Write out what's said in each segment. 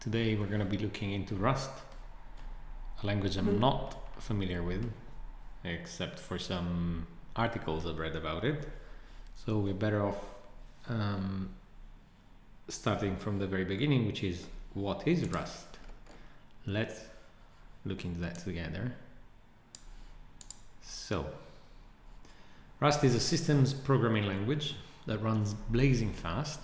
Today we're going to be looking into Rust, a language I'm Mhm. not familiar with, except for some articles I've read about it. So we're better off um, starting from the very beginning, which is what is Rust? Let's look into that together. So, Rust is a systems programming language that runs blazing fast.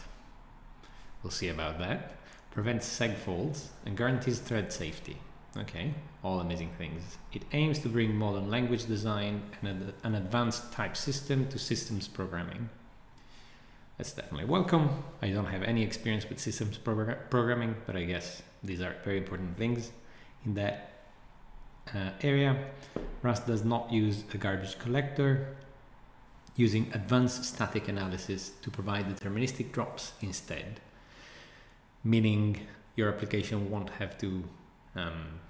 We'll see about that. Prevents segfaults and guarantees thread safety. Okay, all amazing things. It aims to bring modern language design and an advanced type system to systems programming. That's definitely welcome. I don't have any experience with systems progr- programming, but I guess these are very important things in that uh, area. Rust does not use a garbage collector, using advanced static analysis to provide deterministic drops instead, meaning your application won't have to um,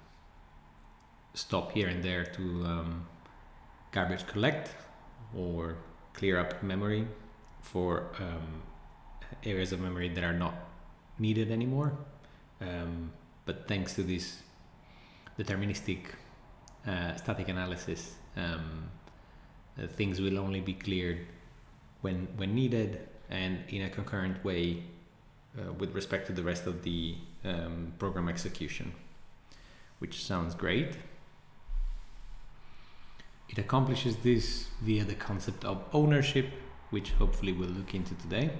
stop here and there to um, garbage collect or clear up memory for um, areas of memory that are not needed anymore. Um, but thanks to this deterministic uh, static analysis, um, uh, things will only be cleared when when needed and in a concurrent way uh, with respect to the rest of the um, program execution, which sounds great. It accomplishes this via the concept of ownership, which hopefully we'll look into today.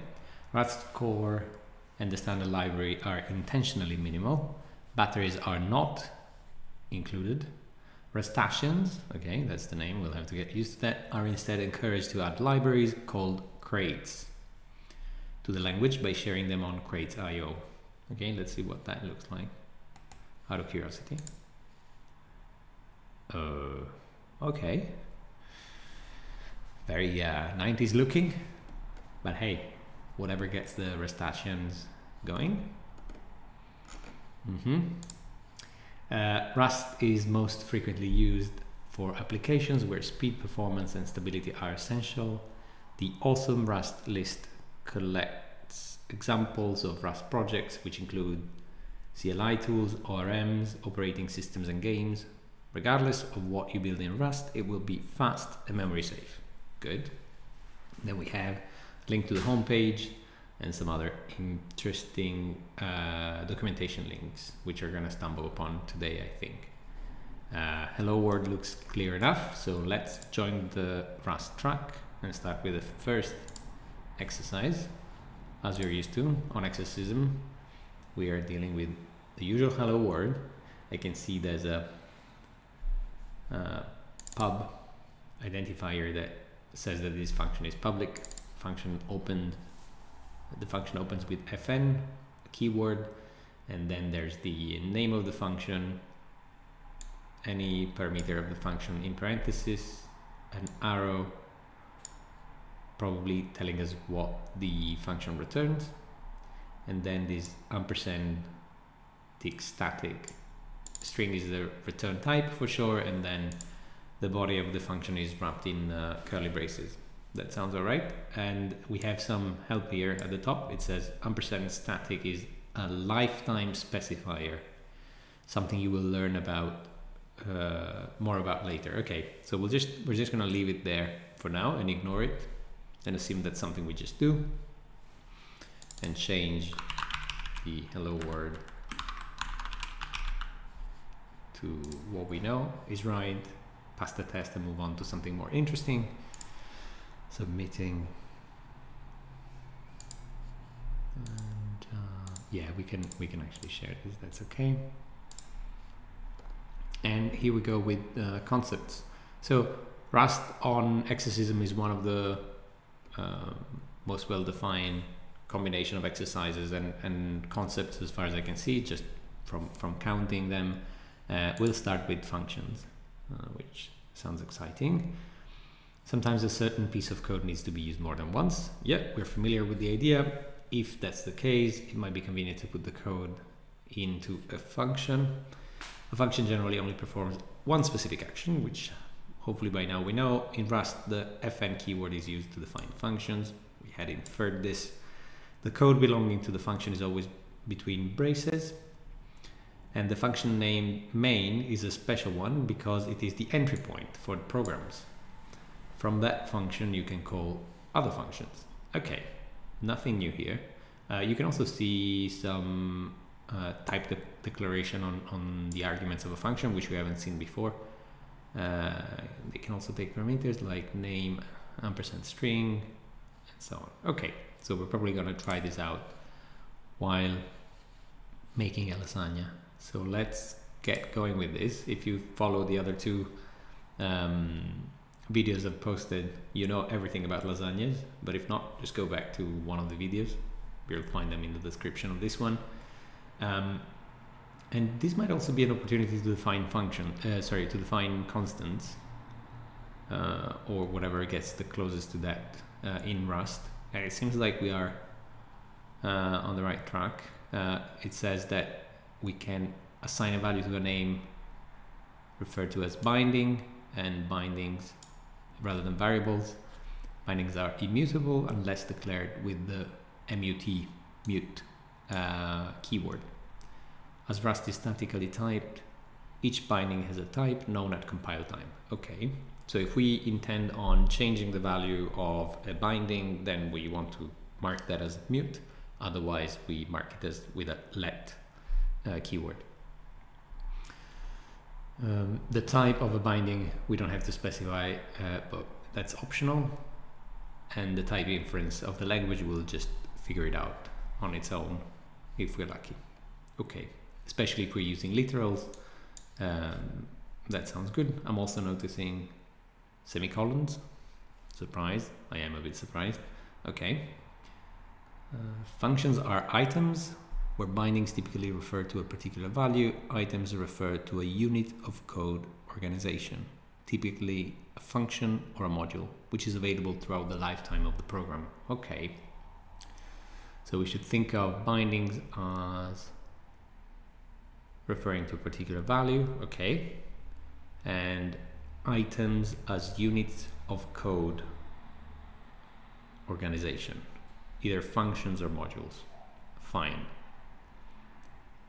Rust core and the standard library are intentionally minimal. Batteries are not included. Rustaceans, okay, that's the name, we'll have to get used to that, are instead encouraged to add libraries called crates to the language by sharing them on crates.io. Okay, let's see what that looks like out of curiosity. Uh, okay. Very uh, 90s looking, but hey, whatever gets the Rustaceans going. Mm-hmm. Uh, Rust is most frequently used for applications where speed, performance, and stability are essential. The awesome Rust list collects examples of Rust projects, which include CLI tools, ORMs, operating systems, and games. Regardless of what you build in Rust, it will be fast and memory safe. Good. Then we have link to the homepage and some other interesting uh, documentation links, which are going to stumble upon today, I think. Uh, hello world looks clear enough, so let's join the Rust track and start with the first exercise. As you're used to on Exercism, we are dealing with the usual hello world. I can see there's a uh, pub identifier that says that this function is public. Function opened the function opens with fn keyword and then there's the name of the function any parameter of the function in parentheses an arrow probably telling us what the function returns and then this ampersand tick static string is the return type for sure and then the body of the function is wrapped in uh, curly braces that sounds all right. And we have some help here at the top. It says ampersand static is a lifetime specifier, something you will learn about uh, more about later. Okay, so we'll just we're just gonna leave it there for now and ignore it, and assume that's something we just do, and change the hello word to what we know is right. Pass the test and move on to something more interesting submitting and uh, yeah we can we can actually share this that's okay and here we go with uh, concepts so rust on Exercism is one of the uh, most well-defined combination of exercises and, and concepts as far as I can see just from from counting them uh, we'll start with functions uh, which sounds exciting Sometimes a certain piece of code needs to be used more than once. Yeah, we're familiar with the idea. If that's the case, it might be convenient to put the code into a function. A function generally only performs one specific action, which hopefully by now we know. In Rust, the fn keyword is used to define functions. We had inferred this. The code belonging to the function is always between braces. And the function name main is a special one because it is the entry point for the programs. From that function, you can call other functions. Okay, nothing new here. Uh, you can also see some uh, type de declaration on, on the arguments of a function, which we haven't seen before. Uh, they can also take parameters like name, ampersand string, and so on. Okay, so we're probably going to try this out while making a lasagna. So let's get going with this. If you follow the other two um, videos I've posted, you know everything about lasagnas. But if not, just go back to one of the videos. You'll find them in the description of this one. Um, and this might also be an opportunity to define function, uh, sorry, to define constants uh, or whatever gets the closest to that uh, in Rust. And it seems like we are uh, on the right track. Uh, it says that we can assign a value to a name referred to as binding and bindings rather than variables. Bindings are immutable unless declared with the mut mute uh, keyword. As Rust is statically typed, each binding has a type known at compile time. Okay, so if we intend on changing the value of a binding, then we want to mark that as mute. Otherwise, we mark it as with a let uh, keyword. Um, the type of a binding we don't have to specify, uh, but that's optional. And the type inference of the language will just figure it out on its own if we're lucky. Okay, especially if we're using literals. Um, that sounds good. I'm also noticing semicolons. Surprised. I am a bit surprised. Okay. Uh, functions are items where bindings typically refer to a particular value. Items refer to a unit of code organization, typically a function or a module, which is available throughout the lifetime of the program. Okay. So we should think of bindings as referring to a particular value, okay, and items as units of code organization, either functions or modules. Fine.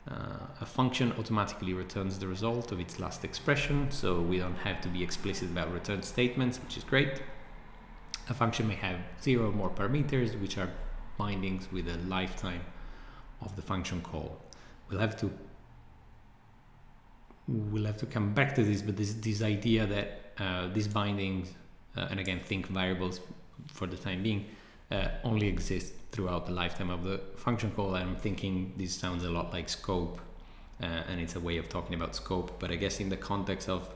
Uh, a function automatically returns the result of its last expression, so we don't have to be explicit about return statements, which is great. A function may have zero or more parameters, which are bindings with a lifetime of the function call. We'll have to we'll have to come back to this, but this this idea that uh, these bindings, uh, and again think variables for the time being, uh, only exist throughout the lifetime of the function call. I'm thinking this sounds a lot like scope, uh, and it's a way of talking about scope. But I guess in the context of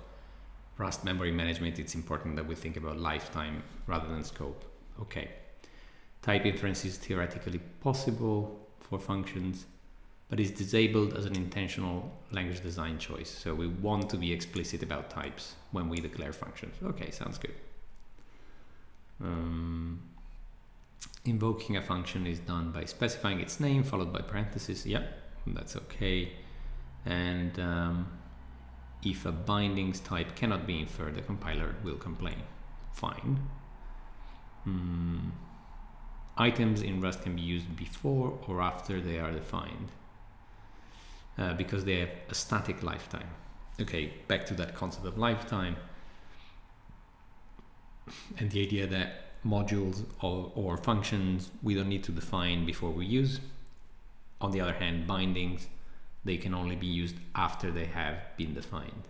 Rust memory management, it's important that we think about lifetime rather than scope. Okay. Type inference is theoretically possible for functions, but is disabled as an intentional language design choice. So we want to be explicit about types when we declare functions. Okay, sounds good. Um, invoking a function is done by specifying its name followed by parentheses. Yep, that's okay. And um, if a bindings type cannot be inferred, the compiler will complain. Fine. Hmm. Items in Rust can be used before or after they are defined uh, because they have a static lifetime. Okay, back to that concept of lifetime and the idea that modules or, or functions we don't need to define before we use. On the other hand, bindings, they can only be used after they have been defined.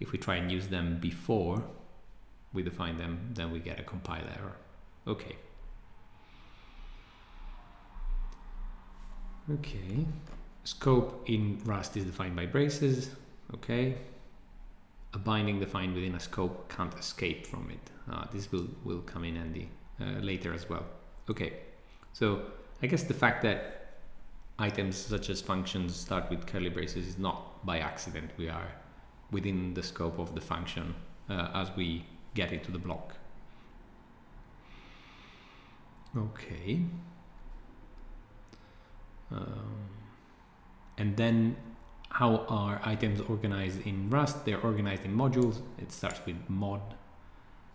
If we try and use them before we define them, then we get a compile error. Okay. Okay, scope in Rust is defined by braces. Okay, a binding defined within a scope can't escape from it. Uh, this will, will come in handy uh, later as well. Okay, so I guess the fact that items such as functions start with curly braces is not by accident. We are within the scope of the function uh, as we get into the block. Okay. Um, and then how are items organized in Rust? They're organized in modules. It starts with mod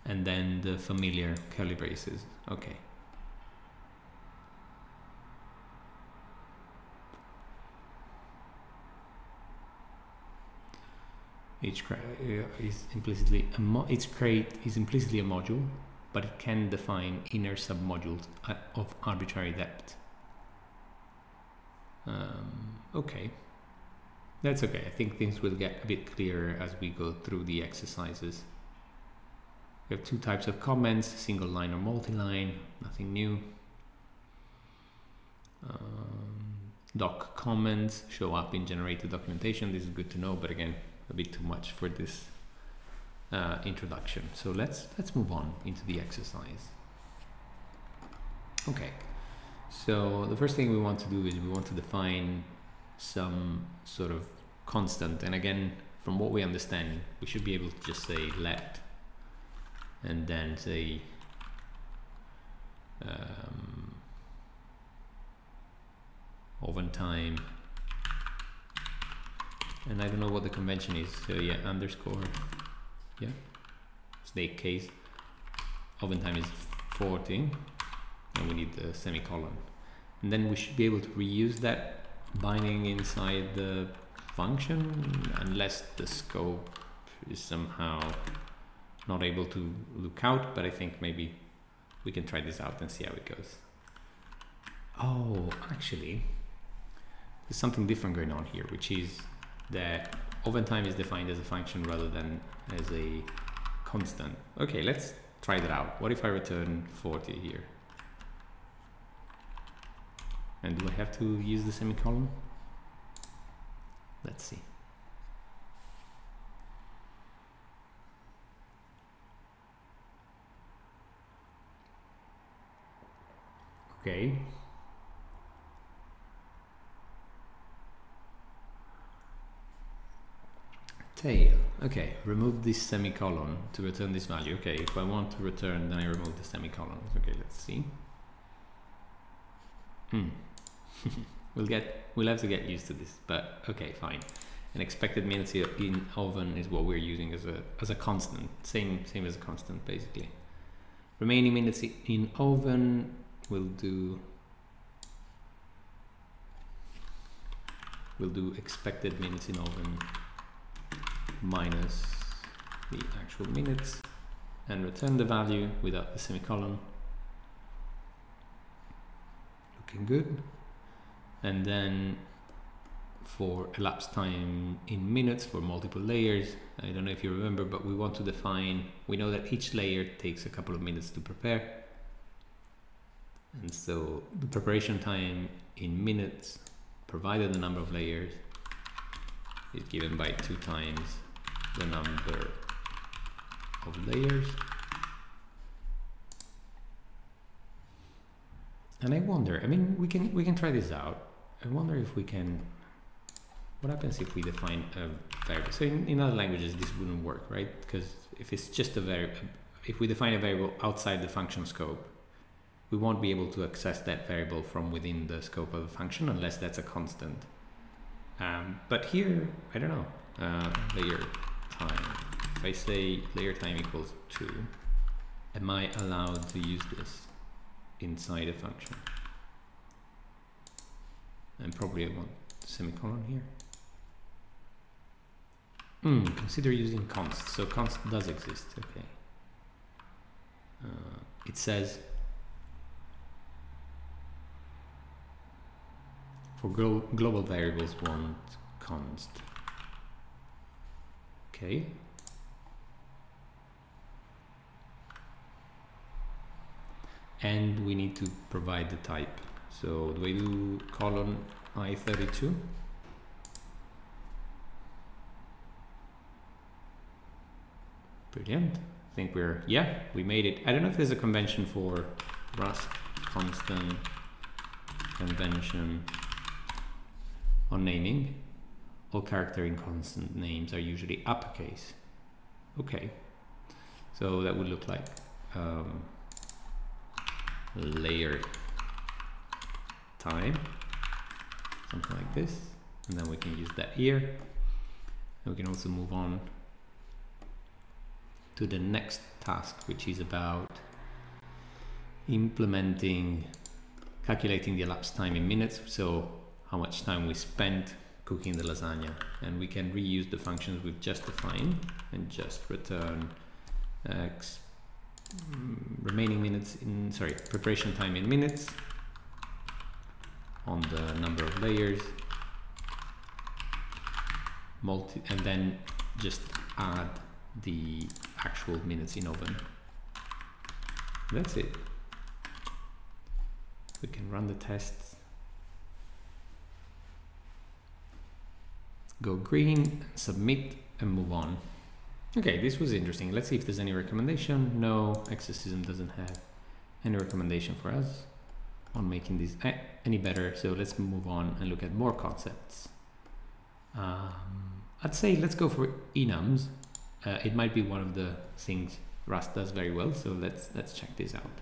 and then the familiar curly braces. Okay. each uh, is implicitly a mo each crate is implicitly a module, but it can define inner submodules uh, of arbitrary depth. Um, okay, that's okay. I think things will get a bit clearer as we go through the exercises. We have two types of comments, single line or multi-line, nothing new. Um, doc comments show up in generated documentation. This is good to know, but again, a bit too much for this uh, introduction. So let's let's move on into the exercise. Okay, so the first thing we want to do is we want to define some sort of constant, and again, from what we understand, we should be able to just say let, and then say um, oven time. And I don't know what the convention is. So yeah underscore yeah snake case. Oven time is 40 and we need the semicolon and then we should be able to reuse that binding inside the function unless the scope is somehow not able to look out but I think maybe we can try this out and see how it goes oh actually there's something different going on here which is that oven time is defined as a function rather than as a constant. Okay, let's try that out. What if I return 40 here? And do I have to use the semicolon? Let's see. Okay, tail. Okay, remove this semicolon to return this value. Okay, if I want to return, then I remove the semicolons. Okay, let's see. Hmm. we'll get, we'll have to get used to this, but okay, fine. An expected minutes in oven is what we're using as a as a constant, same same as a constant basically. Remaining minutes in oven we'll do we'll do expected minutes in oven minus the actual minutes and return the value without the semicolon. Looking good. And then for elapsed time in minutes for multiple layers, I don't know if you remember, but we want to define, we know that each layer takes a couple of minutes to prepare. And so the preparation time in minutes, provided the number of layers, is given by two times the number of layers. And I wonder, I mean, we can we can try this out. I wonder if we can, what happens if we define a variable? So in, in other languages, this wouldn't work, right? Because if it's just a variable, if we define a variable outside the function scope, we won't be able to access that variable from within the scope of the function unless that's a constant. Um, but here, I don't know, uh, layer time. If I say layer time equals 2, am I allowed to use this inside a function? And probably I want semicolon here. Hmm, consider using const. So const does exist, okay. Uh, it says for glo global variables want const Okay. And we need to provide the type. So do I do colon i32? Brilliant. I think we're, yeah, we made it. I don't know if there's a convention for Rust constant convention on naming all character in constant names are usually uppercase. Okay, so that would look like um, layer time, something like this, and then we can use that here. And we can also move on to the next task, which is about implementing, calculating the elapsed time in minutes. So how much time we spent cooking the lasagna and we can reuse the functions we've just defined and just return uh, remaining minutes in sorry preparation time in minutes on the number of layers. Multi and then just add the actual minutes in oven. That's it. We can run the tests. Go green submit and move on. Okay this was interesting. Let's see if there's any recommendation. No Exercism doesn't have any recommendation for us on making this eh, any better. So let's move on and look at more concepts. Um, I'd say let's go for enums. Uh, it might be one of the things Rust does very well so let's let's check this out.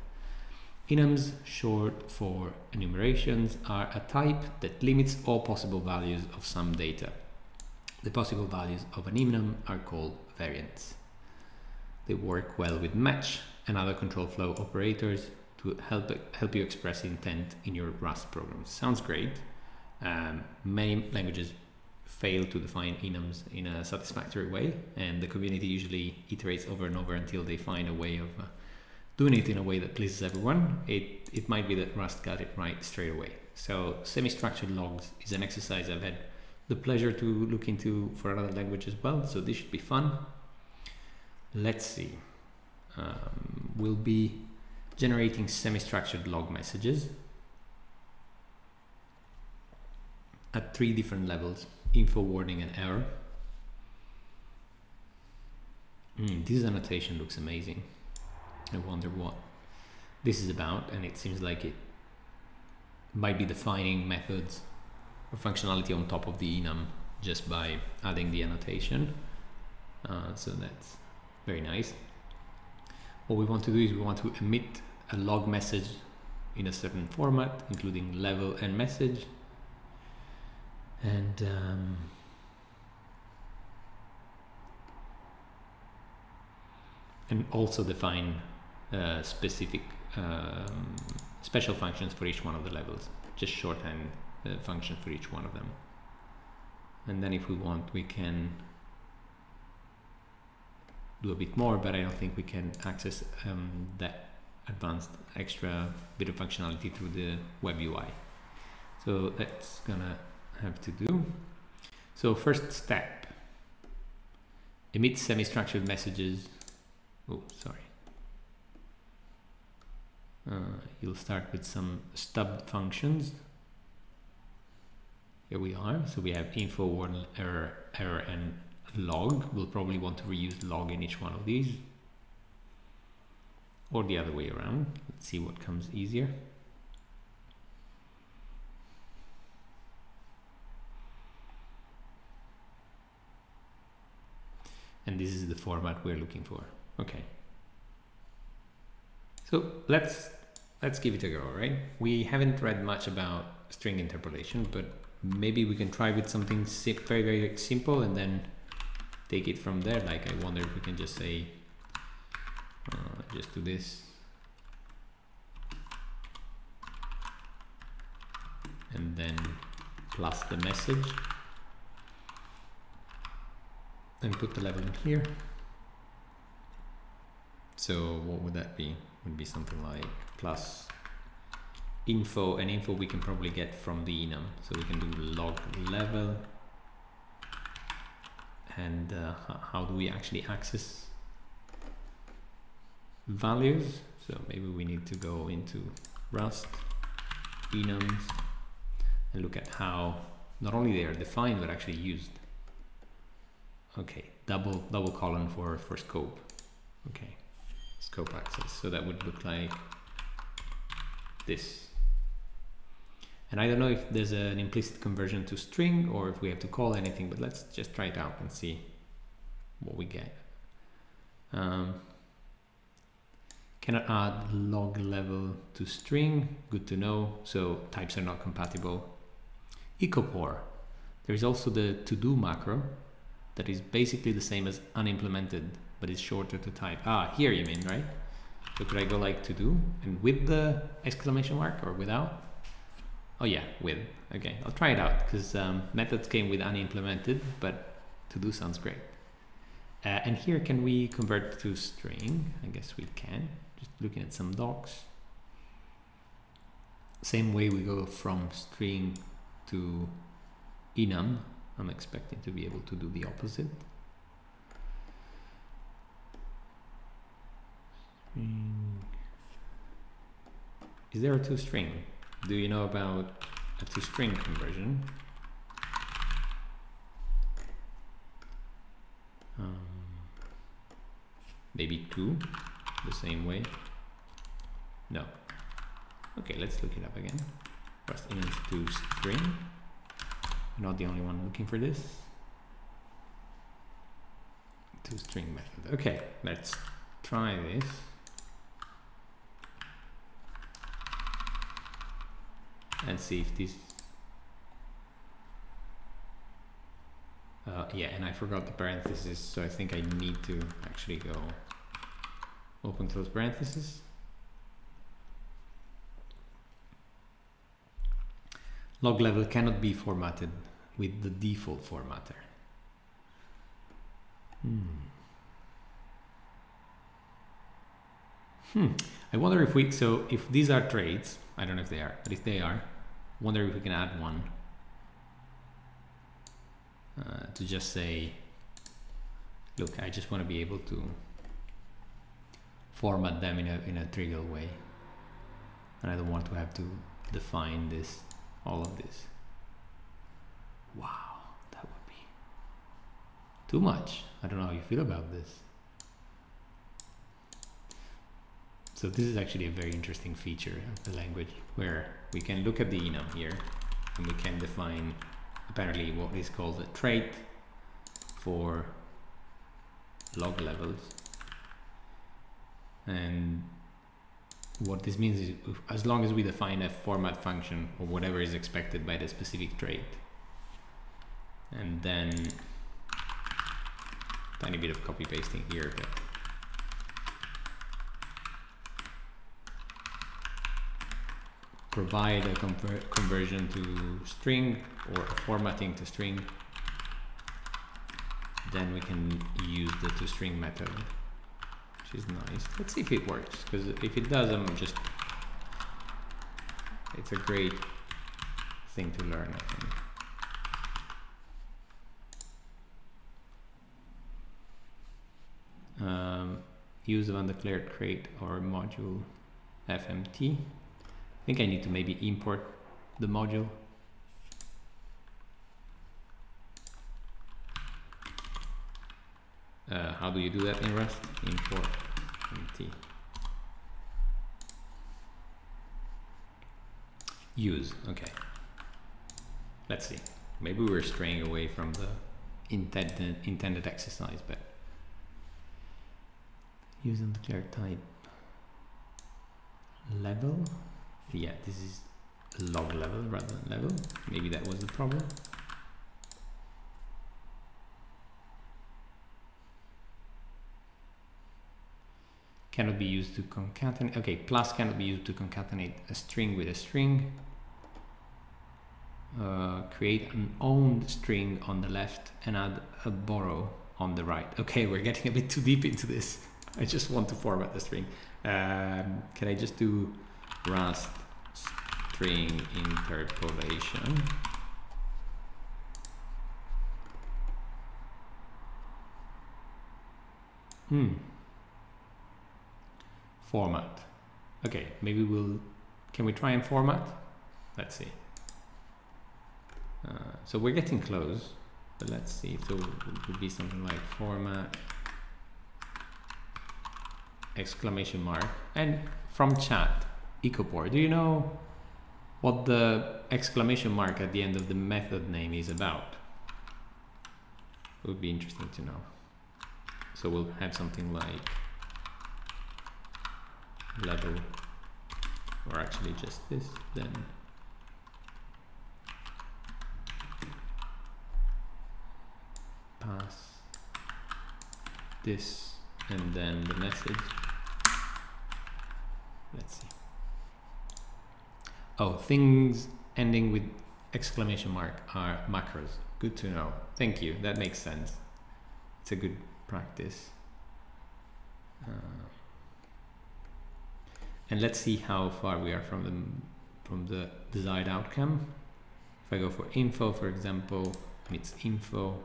Enums short for enumerations are a type that limits all possible values of some data. The possible values of an enum are called variants. They work well with match and other control flow operators to help, help you express intent in your Rust programs. Sounds great. Um, many languages fail to define enums in a satisfactory way, and the community usually iterates over and over until they find a way of uh, doing it in a way that pleases everyone. It, it might be that Rust got it right straight away. So semi-structured logs is an exercise I've had the pleasure to look into for another language as well. So this should be fun. Let's see. Um, we'll be generating semi-structured log messages at three different levels, info, warning, and error. Mm, this annotation looks amazing. I wonder what this is about, and it seems like it might be defining methods or functionality on top of the enum just by adding the annotation. Uh, so that's very nice. What we want to do is we want to emit a log message in a certain format, including level and message. And um, and also define uh, specific um, special functions for each one of the levels, just shorthand uh, function for each one of them. And then if we want, we can do a bit more, but I don't think we can access um, that advanced extra bit of functionality through the web UI. So that's gonna have to do. So first step, emit semi-structured messages. Oh, sorry. Uh, you'll start with some stub functions here we are. So we have info, warn, error, error, and log. We'll probably want to reuse log in each one of these. Or the other way around. Let's see what comes easier. And this is the format we're looking for. Okay. So let's let's give it a go, right? We haven't read much about string interpolation, but maybe we can try with something very very simple and then take it from there like I wonder if we can just say uh, just do this. And then plus the message. And put the level in here. So what would that be? Would be something like plus info and info we can probably get from the enum. So we can do log level. And uh, how do we actually access values. So maybe we need to go into rust enums and look at how not only they are defined but actually used. Okay double double colon for for scope. Okay scope access so that would look like this. And I don't know if there's an implicit conversion to string or if we have to call anything, but let's just try it out and see what we get. Um, cannot add log level to string, good to know, so types are not compatible. Ecopore, there is also the to do macro that is basically the same as unimplemented, but is shorter to type. Ah, here you mean, right? So could I go like to do and with the exclamation mark or without? Oh yeah, with. Okay, I'll try it out because um, methods came with unimplemented, but to do sounds great. Uh, and here, can we convert to string? I guess we can. Just looking at some docs. Same way we go from string to enum. I'm expecting to be able to do the opposite. String. Is there a to string? Do you know about a to string conversion? Um, maybe two, the same way. No. Okay, let's look it up again. First image to string. not the only one looking for this. To string method. Okay, let's try this. And see if this Uh, yeah, and I forgot the parentheses, so I think I need to actually go open close parentheses. Log level cannot be formatted with the default formatter. Hmm. Hmm. I wonder if we, so if these are traits, I don't know if they are, but if they are, wonder if we can add one uh, to just say, look, I just want to be able to format them in a, in a trivial way. And I don't want to have to define this, all of this. Wow, that would be too much. I don't know how you feel about this. So this is actually a very interesting feature of the language where we can look at the enum here and we can define apparently what is called a trait for log levels and what this means is as long as we define a format function or whatever is expected by the specific trait and then tiny bit of copy pasting here but provide a conver conversion to string or formatting to string then we can use the toString method which is nice. Let's see if it works because if it does I'm just it's a great thing to learn I think. Um, use of undeclared crate or module fmt I think I need to maybe import the module. Uh, how do you do that in Rust? Import mt. Use, okay. Let's see. Maybe we're straying away from the intended intended exercise, but use undeclared type level yeah this is log level rather than level maybe that was the problem cannot be used to concatenate okay plus cannot be used to concatenate a string with a string uh, create an owned string on the left and add a borrow on the right okay we're getting a bit too deep into this I just want to format the string um, can I just do Rust string interpolation. Hmm. Format. Okay, maybe we'll, can we try and format? Let's see. Uh, so we're getting close, but let's see if there would be something like format exclamation mark and from chat ecopore. Do you know what the exclamation mark at the end of the method name is about? It would be interesting to know. So we'll have something like level or actually just this then pass this and then the message let's see Oh, things ending with exclamation mark are macros. Good to know. Thank you. That makes sense. It's a good practice. Uh, and let's see how far we are from the from the desired outcome. If I go for info, for example, it's info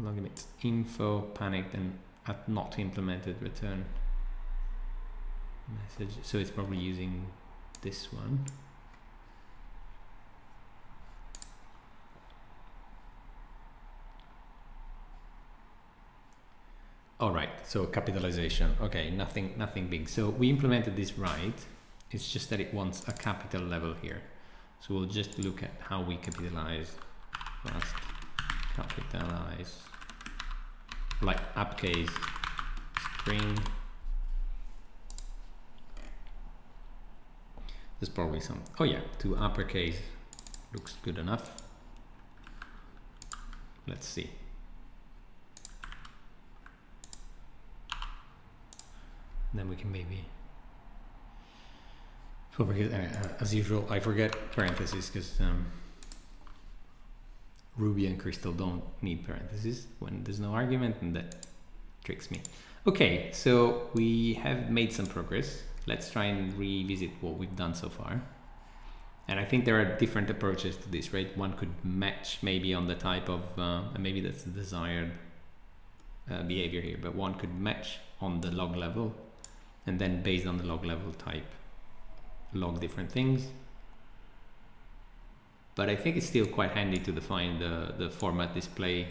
login it's info panicked and at not implemented return message so it's probably using this one all right so capitalization. Okay nothing nothing big. So we implemented this right. It's just that it wants a capital level here. So we'll just look at how we capitalize Rust capitalize like uppercase string. There's probably some oh yeah to uppercase looks good enough. Let's see then we can maybe so uh, as usual I forget parentheses because um, Ruby and Crystal don't need parentheses when there's no argument and that tricks me. Okay, so we have made some progress. Let's try and revisit what we've done so far. And I think there are different approaches to this, right? One could match maybe on the type of, uh, and maybe that's the desired uh, behavior here, but one could match on the log level and then based on the log level type, log different things but I think it's still quite handy to define the, the format display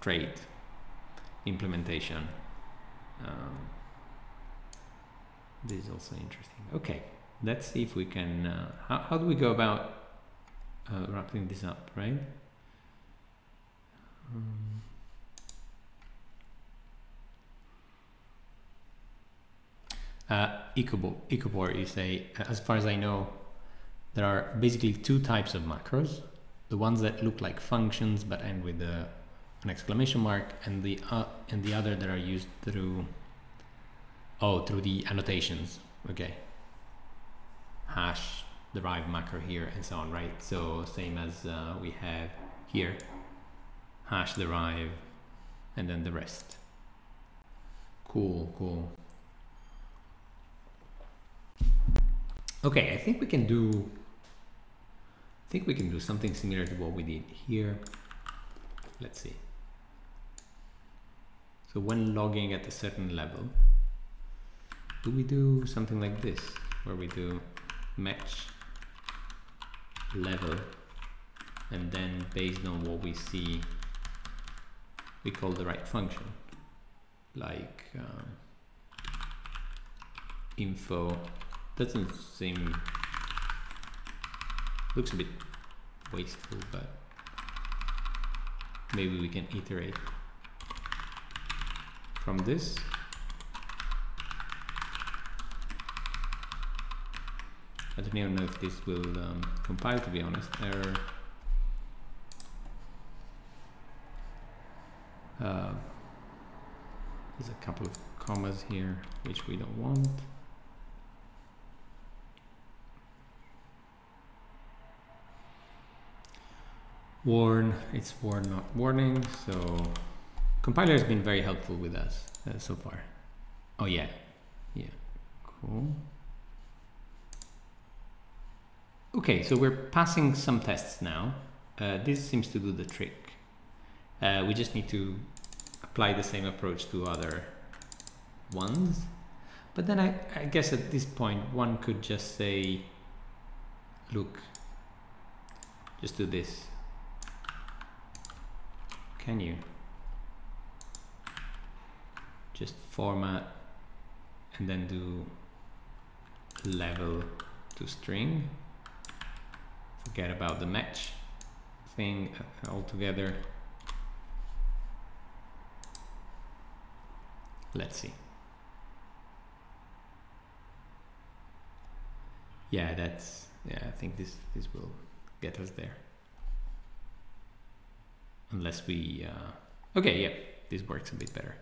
trait implementation. Um, this is also interesting. Okay, let's see if we can, uh, how, how do we go about uh, wrapping this up, right? Um, uh, Ecobor is a, as far as I know, there are basically two types of macros. The ones that look like functions but end with a, an exclamation mark and the uh, and the other that are used through oh through the annotations. Okay. Hash derive macro here and so on right? So same as uh, we have here. Hash derive and then the rest. Cool cool okay I think we can do I think we can do something similar to what we did here. Let's see. So when logging at a certain level, do we do something like this, where we do match level, and then based on what we see, we call the right function, like um, info. Doesn't seem Looks a bit wasteful, but maybe we can iterate from this. I don't even know if this will um, compile to be honest. Error. Uh, there's a couple of commas here which we don't want. Warn it's warn not warning so compiler has been very helpful with us uh, so far. Oh yeah. Yeah. Cool. Okay so we're passing some tests now. Uh, this seems to do the trick. Uh, we just need to apply the same approach to other ones. But then I, I guess at this point one could just say look just do this can you? Just format and then do level to string. Forget about the match thing uh, altogether. Let's see. Yeah, that's yeah, I think this this will get us there unless we uh, okay yeah this works a bit better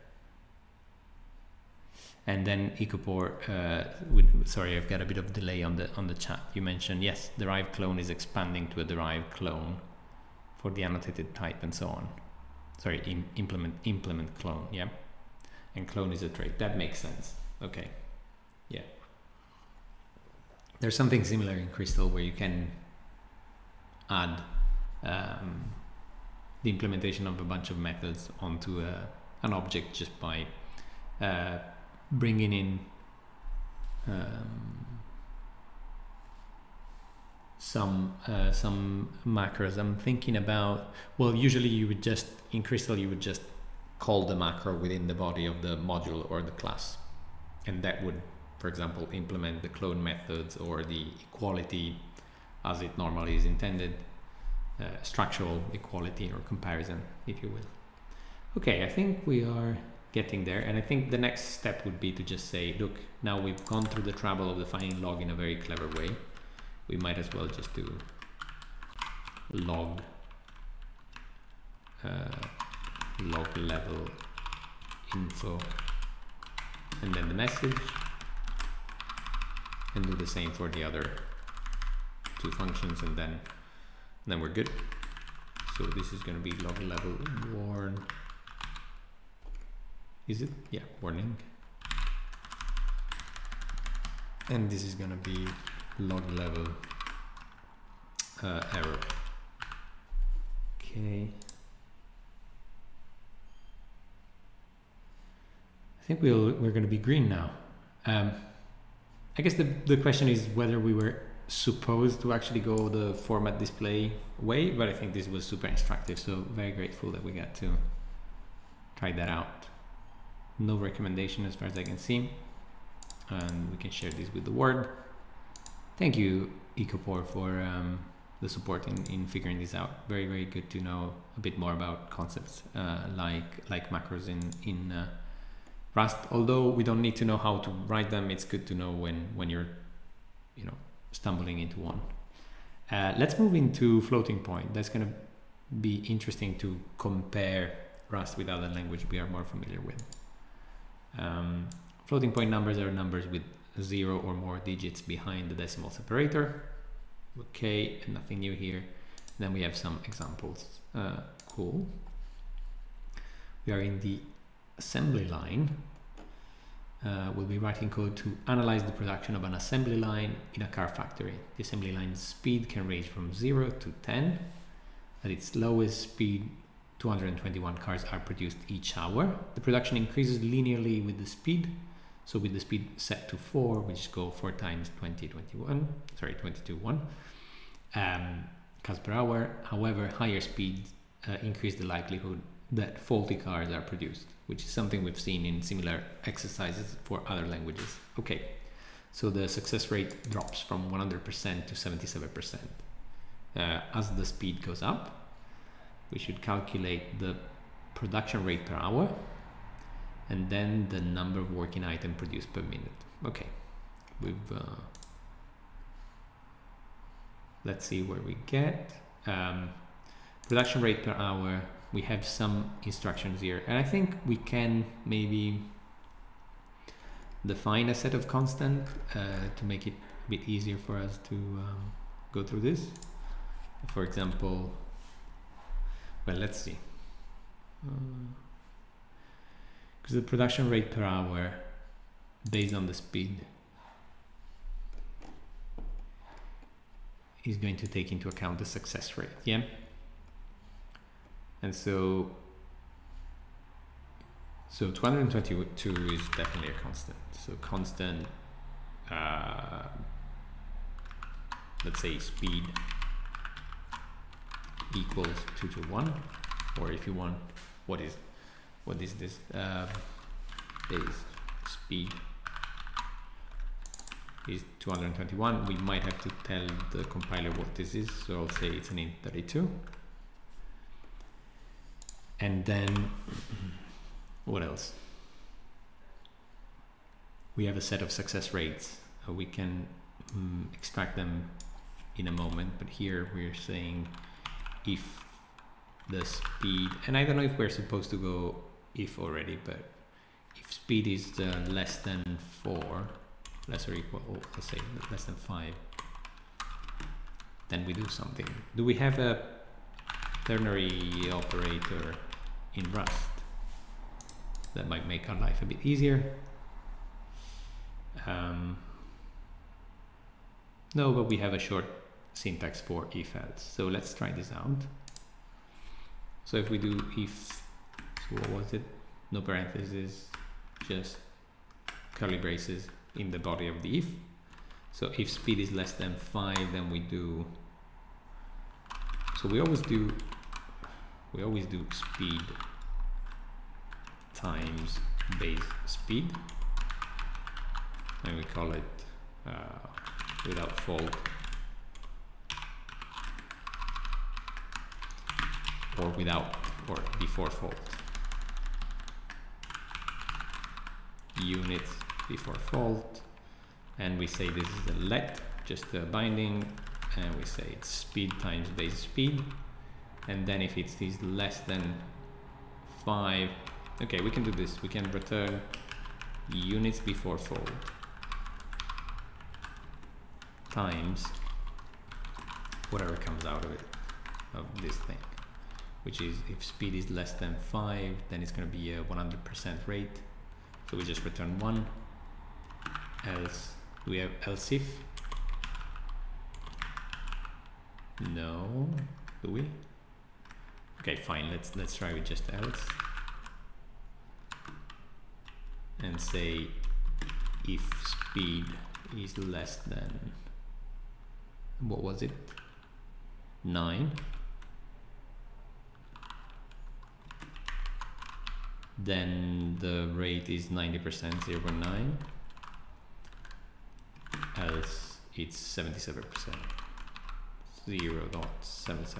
And then Ecopor, uh, with, sorry, I've got a bit of delay on the on the chat. You mentioned yes, derived clone is expanding to a derived clone for the annotated type and so on. Sorry, Im implement implement clone, yeah. And clone is a trait. That makes sense. Okay, yeah. There's something similar in Crystal where you can add um, the implementation of a bunch of methods onto a, an object just by uh, bringing in um, some uh, some macros. I'm thinking about well, usually you would just in Crystal you would just call the macro within the body of the module or the class, and that would, for example, implement the clone methods or the equality as it normally is intended, uh, structural equality or comparison, if you will. Okay, I think we are getting there. And I think the next step would be to just say, look, now we've gone through the trouble of defining log in a very clever way. We might as well just do log uh, log level info and then the message and do the same for the other two functions and then then we're good so this is going to be log level warn is it? Yeah, warning. And this is gonna be log level uh, error. Okay. I think we'll, we're gonna be green now. Um, I guess the, the question is whether we were supposed to actually go the format display way, but I think this was super instructive, so very grateful that we got to try that out. No recommendation as far as I can see and we can share this with the world. Thank you Ecopor for um, the support in, in figuring this out. Very very good to know a bit more about concepts uh, like like macros in in uh, Rust. Although we don't need to know how to write them it's good to know when when you're you know stumbling into one uh, let's move into floating point that's going to be interesting to compare Rust with other language we are more familiar with um, floating point numbers are numbers with zero or more digits behind the decimal separator. Okay, nothing new here. Then we have some examples. Uh, cool. We are in the assembly line. Uh, we'll be writing code to analyze the production of an assembly line in a car factory. The assembly line's speed can range from 0 to 10. At its lowest speed, 221 cars are produced each hour. The production increases linearly with the speed. So with the speed set to 4, we just go 4 times 20, 21, sorry, 22, 1 um, cars per hour. However, higher speeds uh, increase the likelihood that faulty cars are produced, which is something we've seen in similar exercises for other languages. Okay, so the success rate drops from 100% to 77% uh, as the speed goes up we should calculate the production rate per hour and then the number of working item produced per minute. Okay, we've uh, let's see where we get um, production rate per hour. We have some instructions here, and I think we can maybe define a set of constant uh, to make it a bit easier for us to um, go through this. For example, well, let's see. Because uh, the production rate per hour based on the speed is going to take into account the success rate, yeah? And so, so 222 is definitely a constant. So constant, uh, let's say speed equals 2 to 1 or if you want what is what is this uh, is speed is 221 we might have to tell the compiler what this is so I'll say it's an int32 and then what else? We have a set of success rates. Uh, we can um, extract them in a moment but here we're saying if the speed, and I don't know if we're supposed to go if already, but if speed is less than 4 less or equal let's say less than 5 then we do something. Do we have a ternary operator in rust. That might make our life a bit easier. Um, no but we have a short syntax for if else. So let's try this out. So if we do if so what was it? No parentheses just curly braces in the body of the if. So if speed is less than 5 then we do so we always do we always do speed times base speed. And we call it uh, without fault or without or before fault. Units before fault. And we say this is a let just a binding. And we say it's speed times base speed. And then if it is less than 5 okay we can do this. We can return units before fold times whatever comes out of it of this thing which is if speed is less than 5 then it's going to be a 100% rate. So we just return 1 else do we have else if? No. Do we? Okay fine. Let's let's try with just else and say if speed is less than what was it? 9 then the rate is 90% 0.9 else it's 77% 0 0.77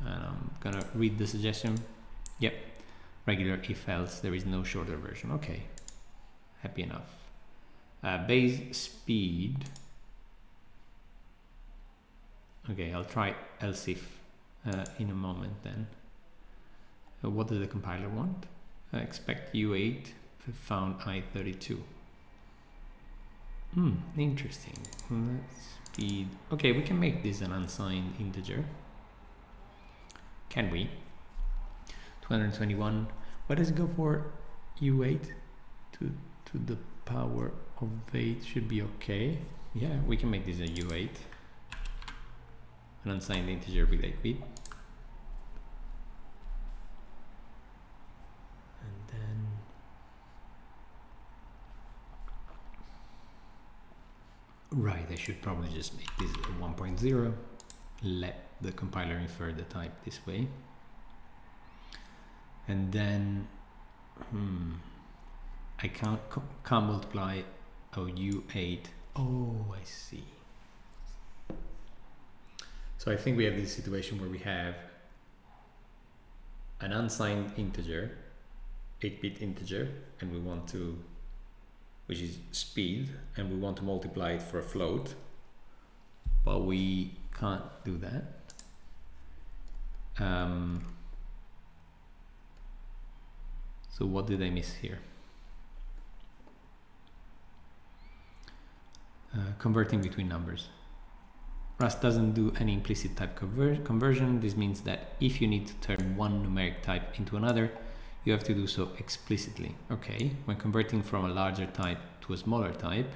and I'm gonna read the suggestion. Yep regular if else there is no shorter version. Okay. Happy enough. Uh, base speed. Okay I'll try else if uh, in a moment then. Uh, what does the compiler want? I expect u8 found i32 hmm interesting. Let's speed. Okay we can make this an unsigned integer. Can we 221 what does it go for u8 to to the power of 8 should be okay? Yeah we can make this a u8 an unsigned integer with 8 bit. And then right I should probably just make this 1.0 let the compiler infer the type this way and then hmm, I can't, can't multiply oh u8 oh I see. So I think we have this situation where we have an unsigned integer 8-bit integer and we want to which is speed and we want to multiply it for a float. But we can't do that. Um, so what did I miss here uh, converting between numbers Rust doesn't do any implicit type conver conversion this means that if you need to turn one numeric type into another you have to do so explicitly. Okay, when converting from a larger type to a smaller type,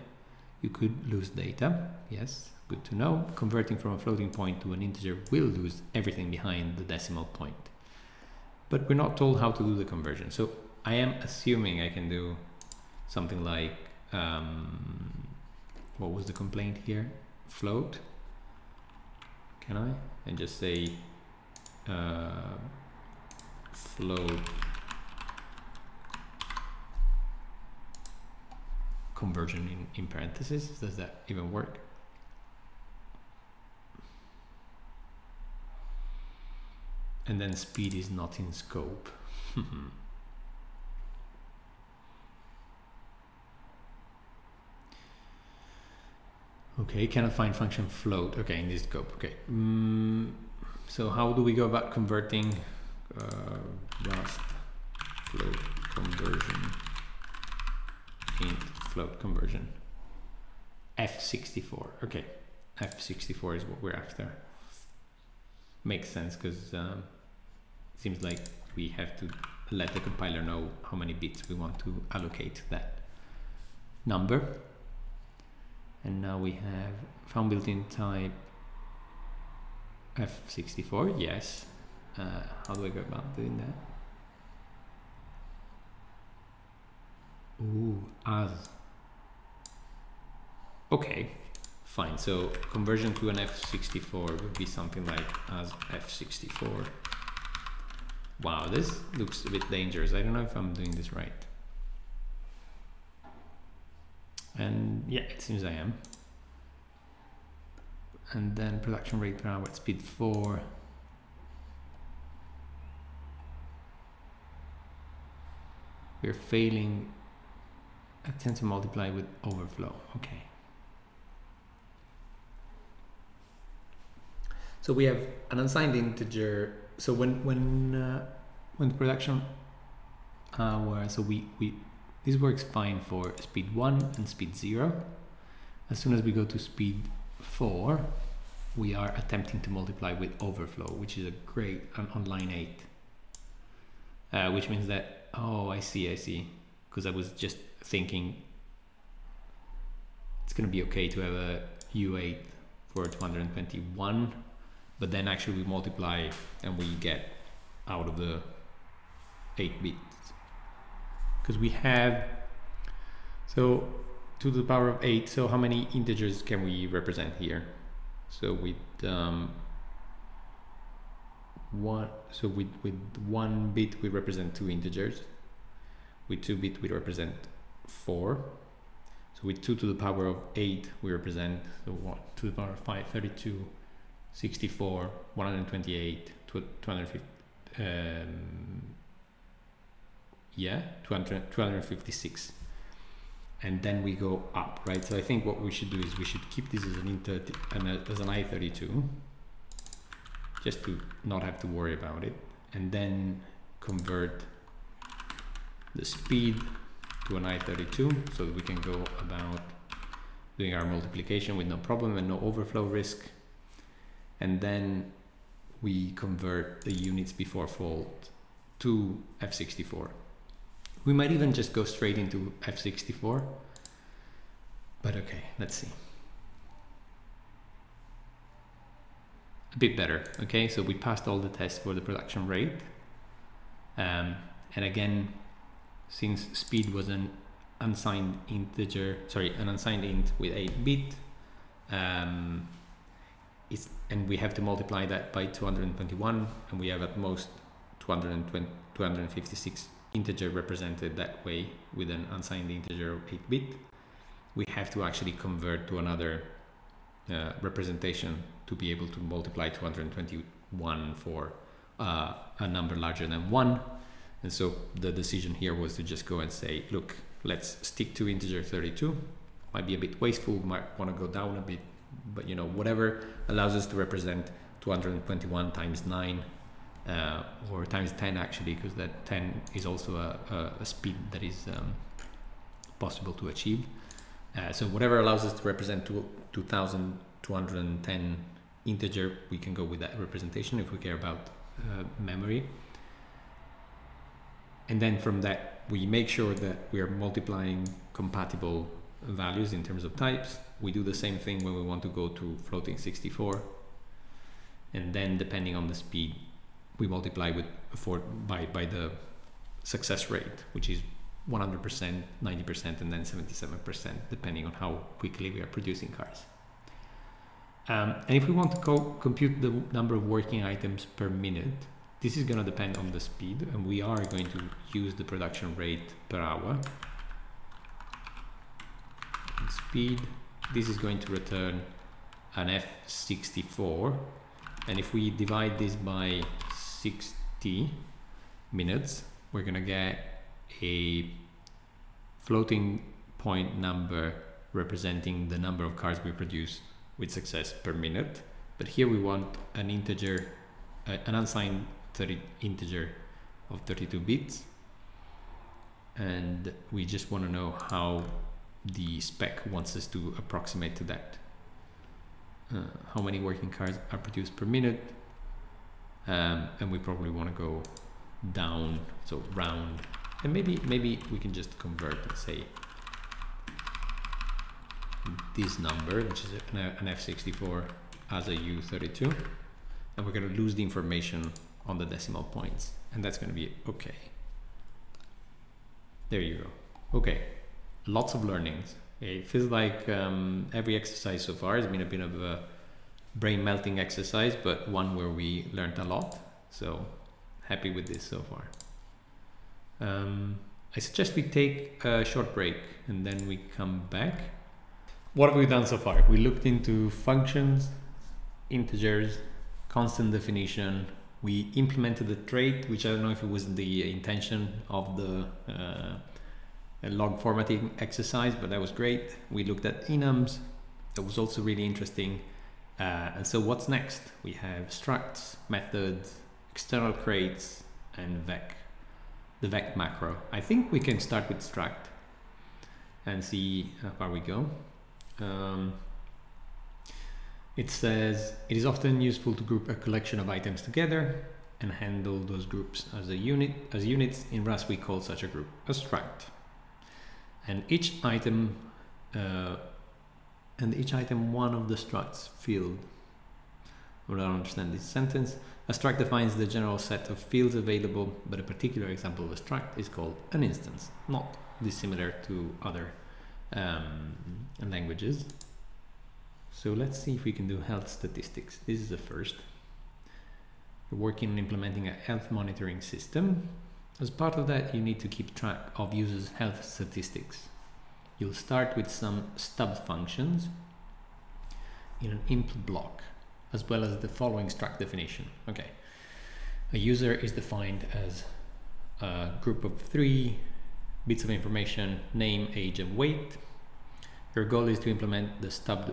you could lose data. Yes, good to know. Converting from a floating point to an integer will lose everything behind the decimal point. But we're not told how to do the conversion. So I am assuming I can do something like, um, what was the complaint here? Float. Can I? And just say uh, float conversion in, in parentheses. Does that even work? And then speed is not in scope. okay, cannot find function float. Okay, in this scope. Okay. Mm, so how do we go about converting uh, Rust float conversion int float conversion f64 okay f64 is what we're after makes sense because um, seems like we have to let the compiler know how many bits we want to allocate that number and now we have found built-in type f64 yes. Uh, how do I go about doing that? Ooh, as. Okay fine. So conversion to an f64 would be something like as f64 wow this looks a bit dangerous. I don't know if I'm doing this right and yeah it seems I am. And then production rate per hour at speed 4 we're failing attempt to multiply with overflow. Okay. So we have an unsigned integer. So when when uh, when the production hour so we we this works fine for speed 1 and speed 0. As soon as we go to speed 4, we are attempting to multiply with overflow, which is a great on, on line 8. Uh, which means that, oh, I see, I see. Because I was just thinking it's going to be okay to have a U8 for 221, but then actually we multiply and we get out of the 8 bit because we have so 2 to the power of 8 so how many integers can we represent here? So with um, one so with with one bit we represent two integers. With two bit we represent four. So with 2 to the power of 8 we represent so one to the power of 5 32 64 128 250 um, yeah 200, 256 and then we go up right? So I think what we should do is we should keep this as an inter uh, as an i32 just to not have to worry about it and then convert the speed to an i32 so that we can go about doing our multiplication with no problem and no overflow risk. And then we convert the units before fold to f64 we might even just go straight into F64. But okay, let's see. A bit better, okay? So we passed all the tests for the production rate. Um, and again, since speed was an unsigned integer, sorry, an unsigned int with 8 bit, um, it's, and we have to multiply that by 221, and we have at most 220, 256 integer represented that way with an unsigned integer of 8 bit, we have to actually convert to another uh, representation to be able to multiply 221 for uh, a number larger than 1. And so the decision here was to just go and say, look, let's stick to integer 32. Might be a bit wasteful, might want to go down a bit, but you know, whatever allows us to represent 221 times 9 uh, or times 10 actually because that 10 is also a, a, speed that is um, possible to achieve. Uh, so whatever allows us to represent 2210 integer we can go with that representation if we care about uh, memory. And then from that we make sure that we are multiplying compatible values in terms of types. We do the same thing when we want to go to floating 64 and then depending on the speed we multiply with for by by the success rate, which is 100%, 90%, and then 77%, depending on how quickly we are producing cars. Um, and if we want to co compute the number of working items per minute, this is going to depend on the speed, and we are going to use the production rate per hour. speed, this is going to return an F64, and if we divide this by 60 minutes, we're gonna get a floating point number representing the number of cards we produce with success per minute. But here we want an integer, uh, an unsigned 30 integer of 32 bits. and we just want to know how the spec wants us to approximate to that. Uh, how many working cards are produced per minute um, and we probably want to go down so round. And maybe maybe we can just convert let's say this number which is an, an F64 as a U32 and we're going to lose the information on the decimal points and that's going to be okay. There you go. Okay. Lots of learnings. It feels like um, every exercise so far has been a bit of a brain melting exercise, but one where we learned a lot. So happy with this so far. Um, I suggest we take a short break and then we come back. What have we done so far? We looked into functions, integers, constant definition. We implemented the trait, which I don't know if it was the intention of the uh, log formatting exercise, but that was great. We looked at enums. That was also really interesting. Uh, and so what's next? We have structs, methods, external crates, and vec, the vec macro. I think we can start with struct and see how far we go. Um, it says it is often useful to group a collection of items together and handle those groups as a unit as units. In Rust, we call such a group a struct. And each item uh, and each item one of the structs field. Well, I don't understand this sentence. A struct defines the general set of fields available, but a particular example of a struct is called an instance, not dissimilar to other um, languages. So let's see if we can do health statistics. This is the first. We're working on implementing a health monitoring system. As part of that, you need to keep track of users' health statistics. You'll start with some stub functions in an impl block, as well as the following struct definition. Okay, a user is defined as a group of three bits of information, name, age, and weight. Your goal is to implement the stubbed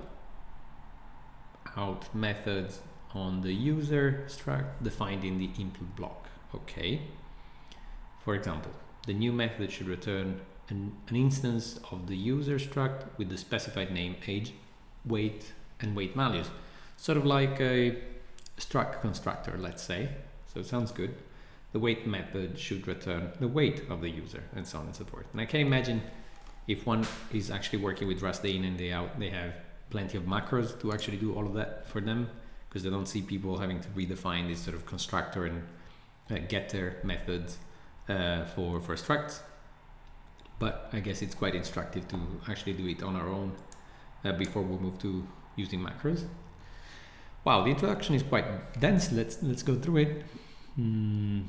out methods on the user struct defined in the impl block. Okay. For example, the new method should return an, an instance of the user struct with the specified name, age, weight, and weight values. Sort of like a struct constructor, let's say. So it sounds good. The weight method should return the weight of the user and so on and so forth. And I can imagine if one is actually working with Rust day in and day out, they have plenty of macros to actually do all of that for them because they don't see people having to redefine this sort of constructor and uh, getter methods uh, for, for structs but I guess it's quite instructive to actually do it on our own uh, before we move to using macros. Wow, the introduction is quite dense. Let's let's go through it. Mm.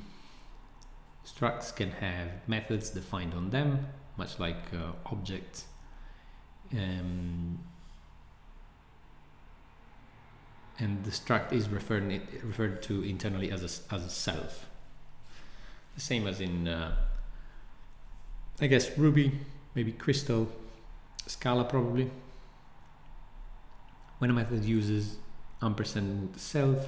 Structs can have methods defined on them, much like uh, objects. Um, and the struct is referred referred to internally as a, as a self. The same as in uh, I guess Ruby, maybe Crystal, Scala probably. When a method uses ampersand self,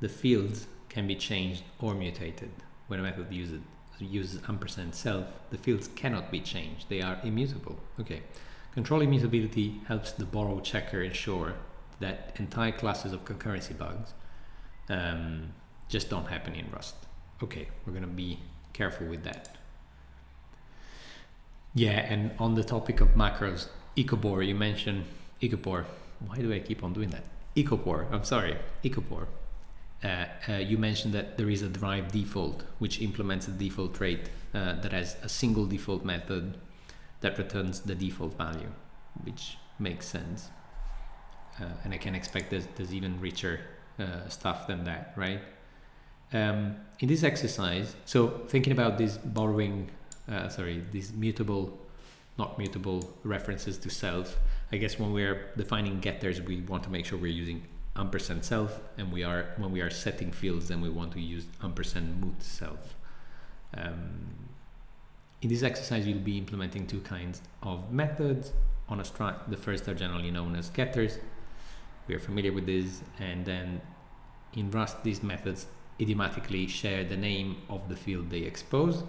the fields can be changed or mutated. When a method uses uses ampersand self, the fields cannot be changed. They are immutable. Okay. Control immutability helps the borrow checker ensure that entire classes of concurrency bugs um, just don't happen in Rust. Okay, we're to be careful with that. Yeah, and on the topic of macros, Ecobor, you mentioned Ecobor. Why do I keep on doing that? Ecobor, I'm sorry, Ecobor. Uh, uh, you mentioned that there is a derive default which implements a default trait uh, that has a single default method that returns the default value, which makes sense. Uh, and I can expect there's, there's even richer uh, stuff than that, right? Um, in this exercise, so thinking about this borrowing uh, sorry, these mutable, not mutable references to self. I guess when we're defining getters, we want to make sure we're using ampersand self, and we are when we are setting fields, then we want to use ampersand mut self. Um, in this exercise, you'll be implementing two kinds of methods on a struct. The first are generally known as getters. We are familiar with this, and then in Rust, these methods idiomatically share the name of the field they expose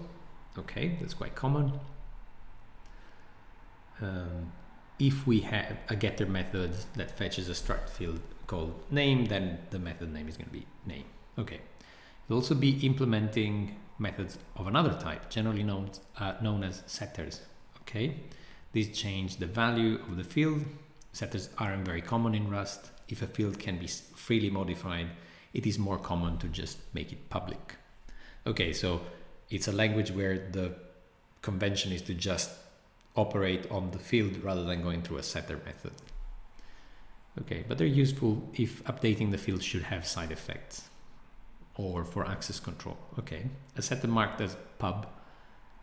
Okay, that's quite common. Um, if we have a getter method that fetches a struct field called name, then the method name is going to be name. Okay. We'll also be implementing methods of another type, generally known, uh, known as setters. Okay. These change the value of the field. Setters aren't very common in Rust. If a field can be freely modified, it is more common to just make it public. Okay, so it's a language where the convention is to just operate on the field rather than going through a setter method. Okay, but they're useful if updating the field should have side effects or for access control. Okay, a setter marked as pub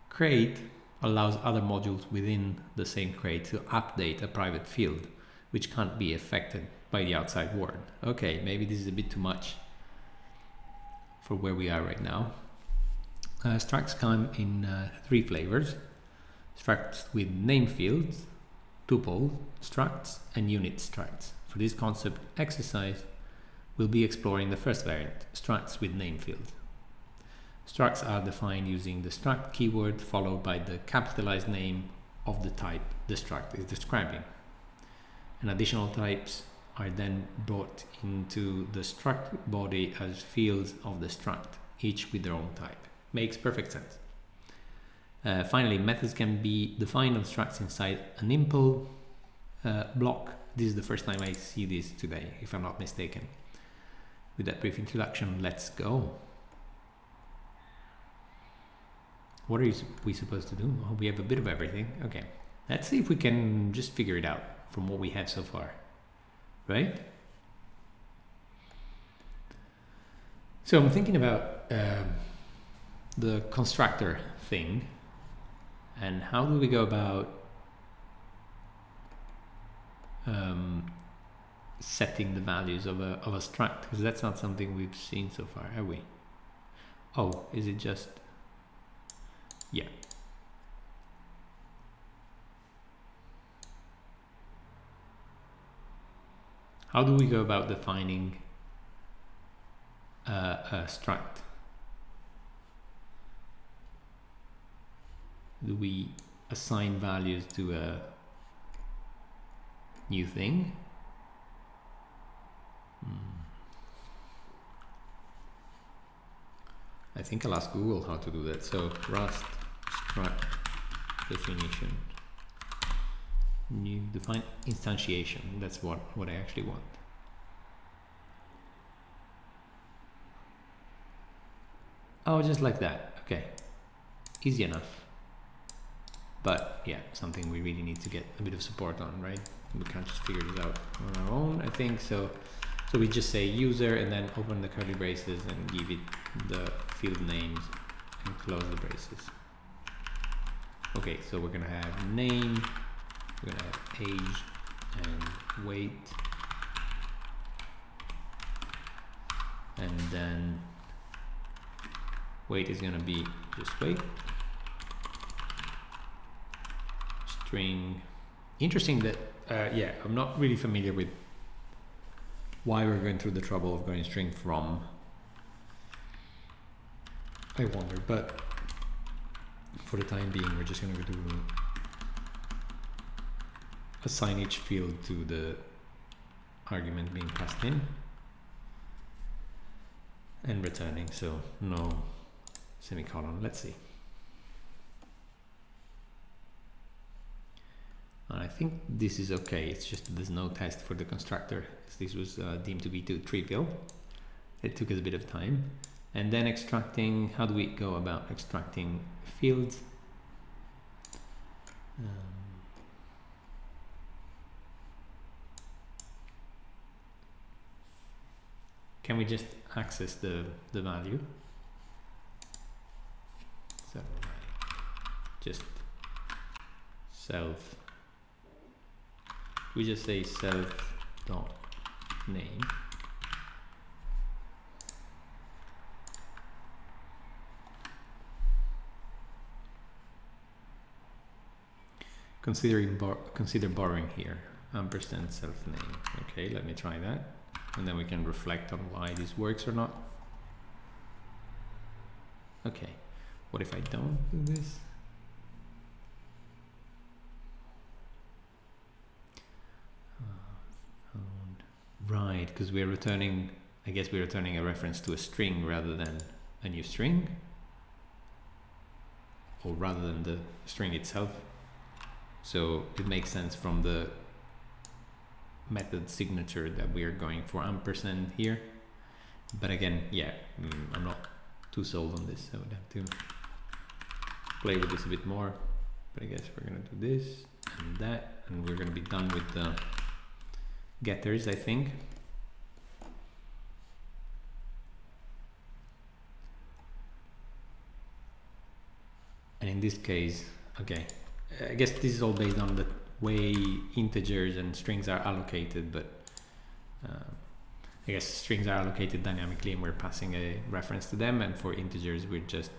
crate allows other modules within the same crate to update a private field which can't be affected by the outside world. Okay, maybe this is a bit too much for where we are right now. Uh, structs come in uh, three flavors. Structs with name fields, tuple structs, and unit structs. For this concept exercise, we'll be exploring the first variant, structs with name fields. Structs are defined using the struct keyword followed by the capitalized name of the type the struct is describing. And additional types are then brought into the struct body as fields of the struct, each with their own type. Makes perfect sense. Uh, finally, methods can be defined on structs inside an impl uh, block. This is the first time I see this today, if I'm not mistaken. With that brief introduction, let's go. What are we supposed to do? Oh, we have a bit of everything. Okay, let's see if we can just figure it out from what we have so far, right? So I'm thinking about um, the constructor thing and how do we go about um, setting the values of a, of a struct? Because that's not something we've seen so far have we? Oh is it just yeah. How do we go about defining uh, a struct we assign values to a new thing. Hmm. I think I'll ask Google how to do that. So Rust struct definition new define instantiation. That's what what I actually want. Oh just like that. Okay. Easy enough but yeah, something we really need to get a bit of support on, right? We can't just figure this out on our own, I think. So, so we just say user and then open the curly braces and give it the field names and close the braces. Okay, so we're gonna have name, we're gonna have age and weight. And then weight is gonna be just weight string. Interesting that, uh, yeah, I'm not really familiar with why we're going through the trouble of going string from. I wonder, but for the time being, we're just going to do assign each field to the argument being passed in and returning, so no semicolon. Let's see. I think this is okay. It's just there's no test for the constructor. This was uh, deemed to be too trivial. It took us a bit of time. And then extracting, how do we go about extracting fields? Um, can we just access the, the value? So just self we just say self dot name. Considering bar consider borrowing here ampersand self name. Okay let me try that. And then we can reflect on why this works or not. Okay What if I don't do this? Right, because we're returning, I guess we're returning a reference to a string rather than a new string. Or rather than the string itself. So it makes sense from the method signature that we are going for ampersand here. But again, yeah, mm, I'm not too sold on this. I would have to play with this a bit more. But I guess we're gonna do this and that, and we're gonna be done with the getters, I think. And in this case, okay, I guess this is all based on the way integers and strings are allocated, but uh, I guess strings are allocated dynamically and we're passing a reference to them, and for integers, we're just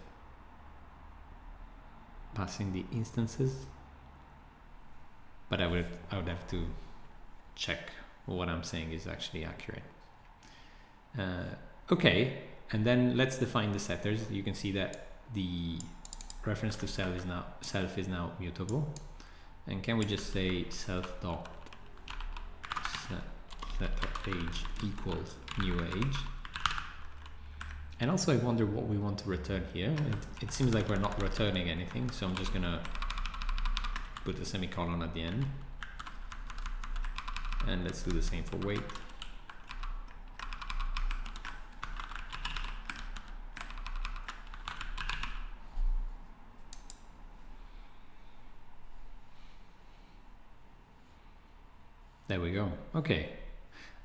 passing the instances. But I would I would have to check what I'm saying is actually accurate. Uh, okay, and then let's define the setters. You can see that the reference to self is now self is now mutable and can we just say self dot set, set age equals new age and also I wonder what we want to return here it, it seems like we're not returning anything so I'm just gonna put a semicolon at the end and let's do the same for weight There we go. Okay.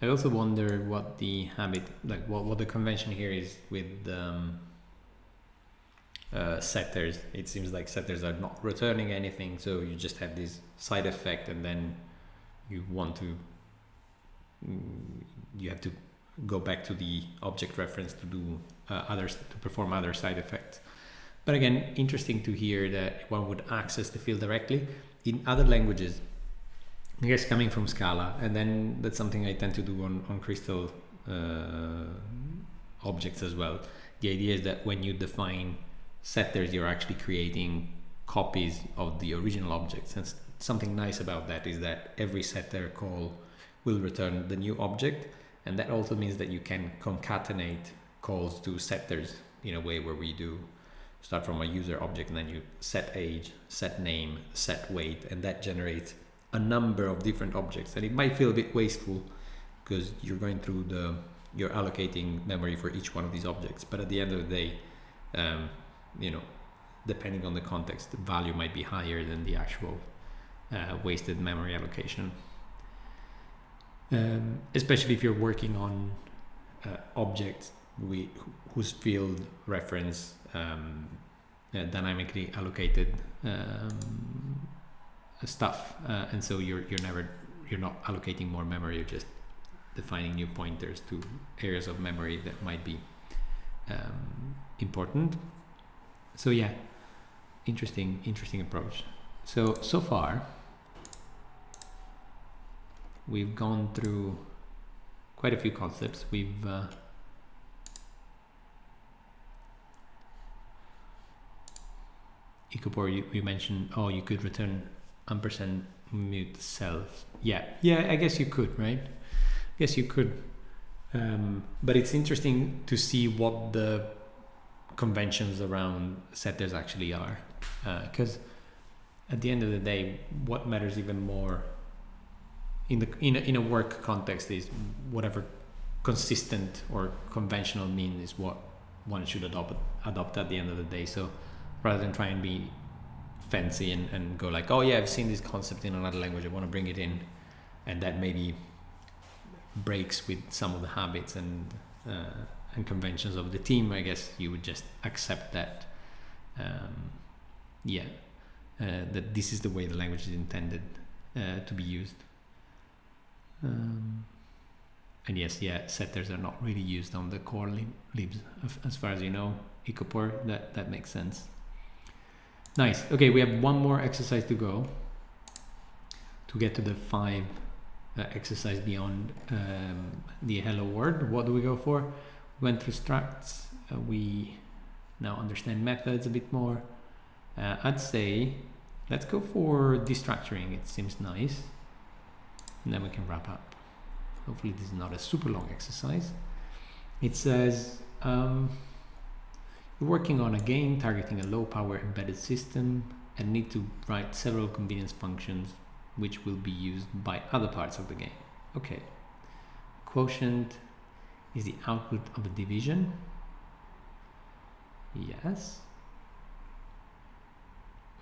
I also wonder what the habit, like what, what the convention here is with um, uh, setters. It seems like setters are not returning anything, so you just have this side effect, and then you want to, mm, you have to go back to the object reference to do uh, others to perform other side effects. But again, interesting to hear that one would access the field directly. In other languages, I guess coming from Scala, and then that's something I tend to do on, on Crystal uh, objects as well. The idea is that when you define setters, you're actually creating copies of the original objects. Something nice about that is that every setter call will return the new object. And that also means that you can concatenate calls to setters in a way where we do start from a user object and then you set age, set name, set weight, and that generates a number of different objects and it might feel a bit wasteful because you're going through the you're allocating memory for each one of these objects but at the end of the day um, you know depending on the context the value might be higher than the actual uh, wasted memory allocation. Um, especially if you're working on uh, objects we, whose field reference um, uh, dynamically allocated um, stuff uh, and so you're you're never you're not allocating more memory you're just defining new pointers to areas of memory that might be um, important. So yeah interesting interesting approach. So so far we've gone through quite a few concepts we've uh, you, you mentioned, oh, you could return ampersand mut self. Yeah, yeah, I guess you could, right? I guess you could. Um, but it's interesting to see what the conventions around setters actually are. Because uh, at the end of the day, what matters even more in the in a, in a work context is whatever consistent or conventional mean is what one should adopt adopt at the end of the day. So rather than try and be fancy and, and go like, oh yeah, I've seen this concept in another language. I want to bring it in, and that maybe breaks with some of the habits and uh, and conventions of the team. I guess you would just accept that. Um, yeah, uh, that this is the way the language is intended uh, to be used. Um, and yes, yeah, setters are not really used on the core lib libs, as far as you know. Ecopor, that that makes sense. Nice. Okay, we have one more exercise to go to get to the five uh, exercise beyond um, the hello world. What do we go for? We went through structs. Uh, we now understand methods a bit more. Uh, I'd say let's go for destructuring. It seems nice. And then we can wrap up. Hopefully this is not a super long exercise. It says um, you're working on a game targeting a low power embedded system and need to write several convenience functions which will be used by other parts of the game. Okay. Quotient is the output of a division. Yes.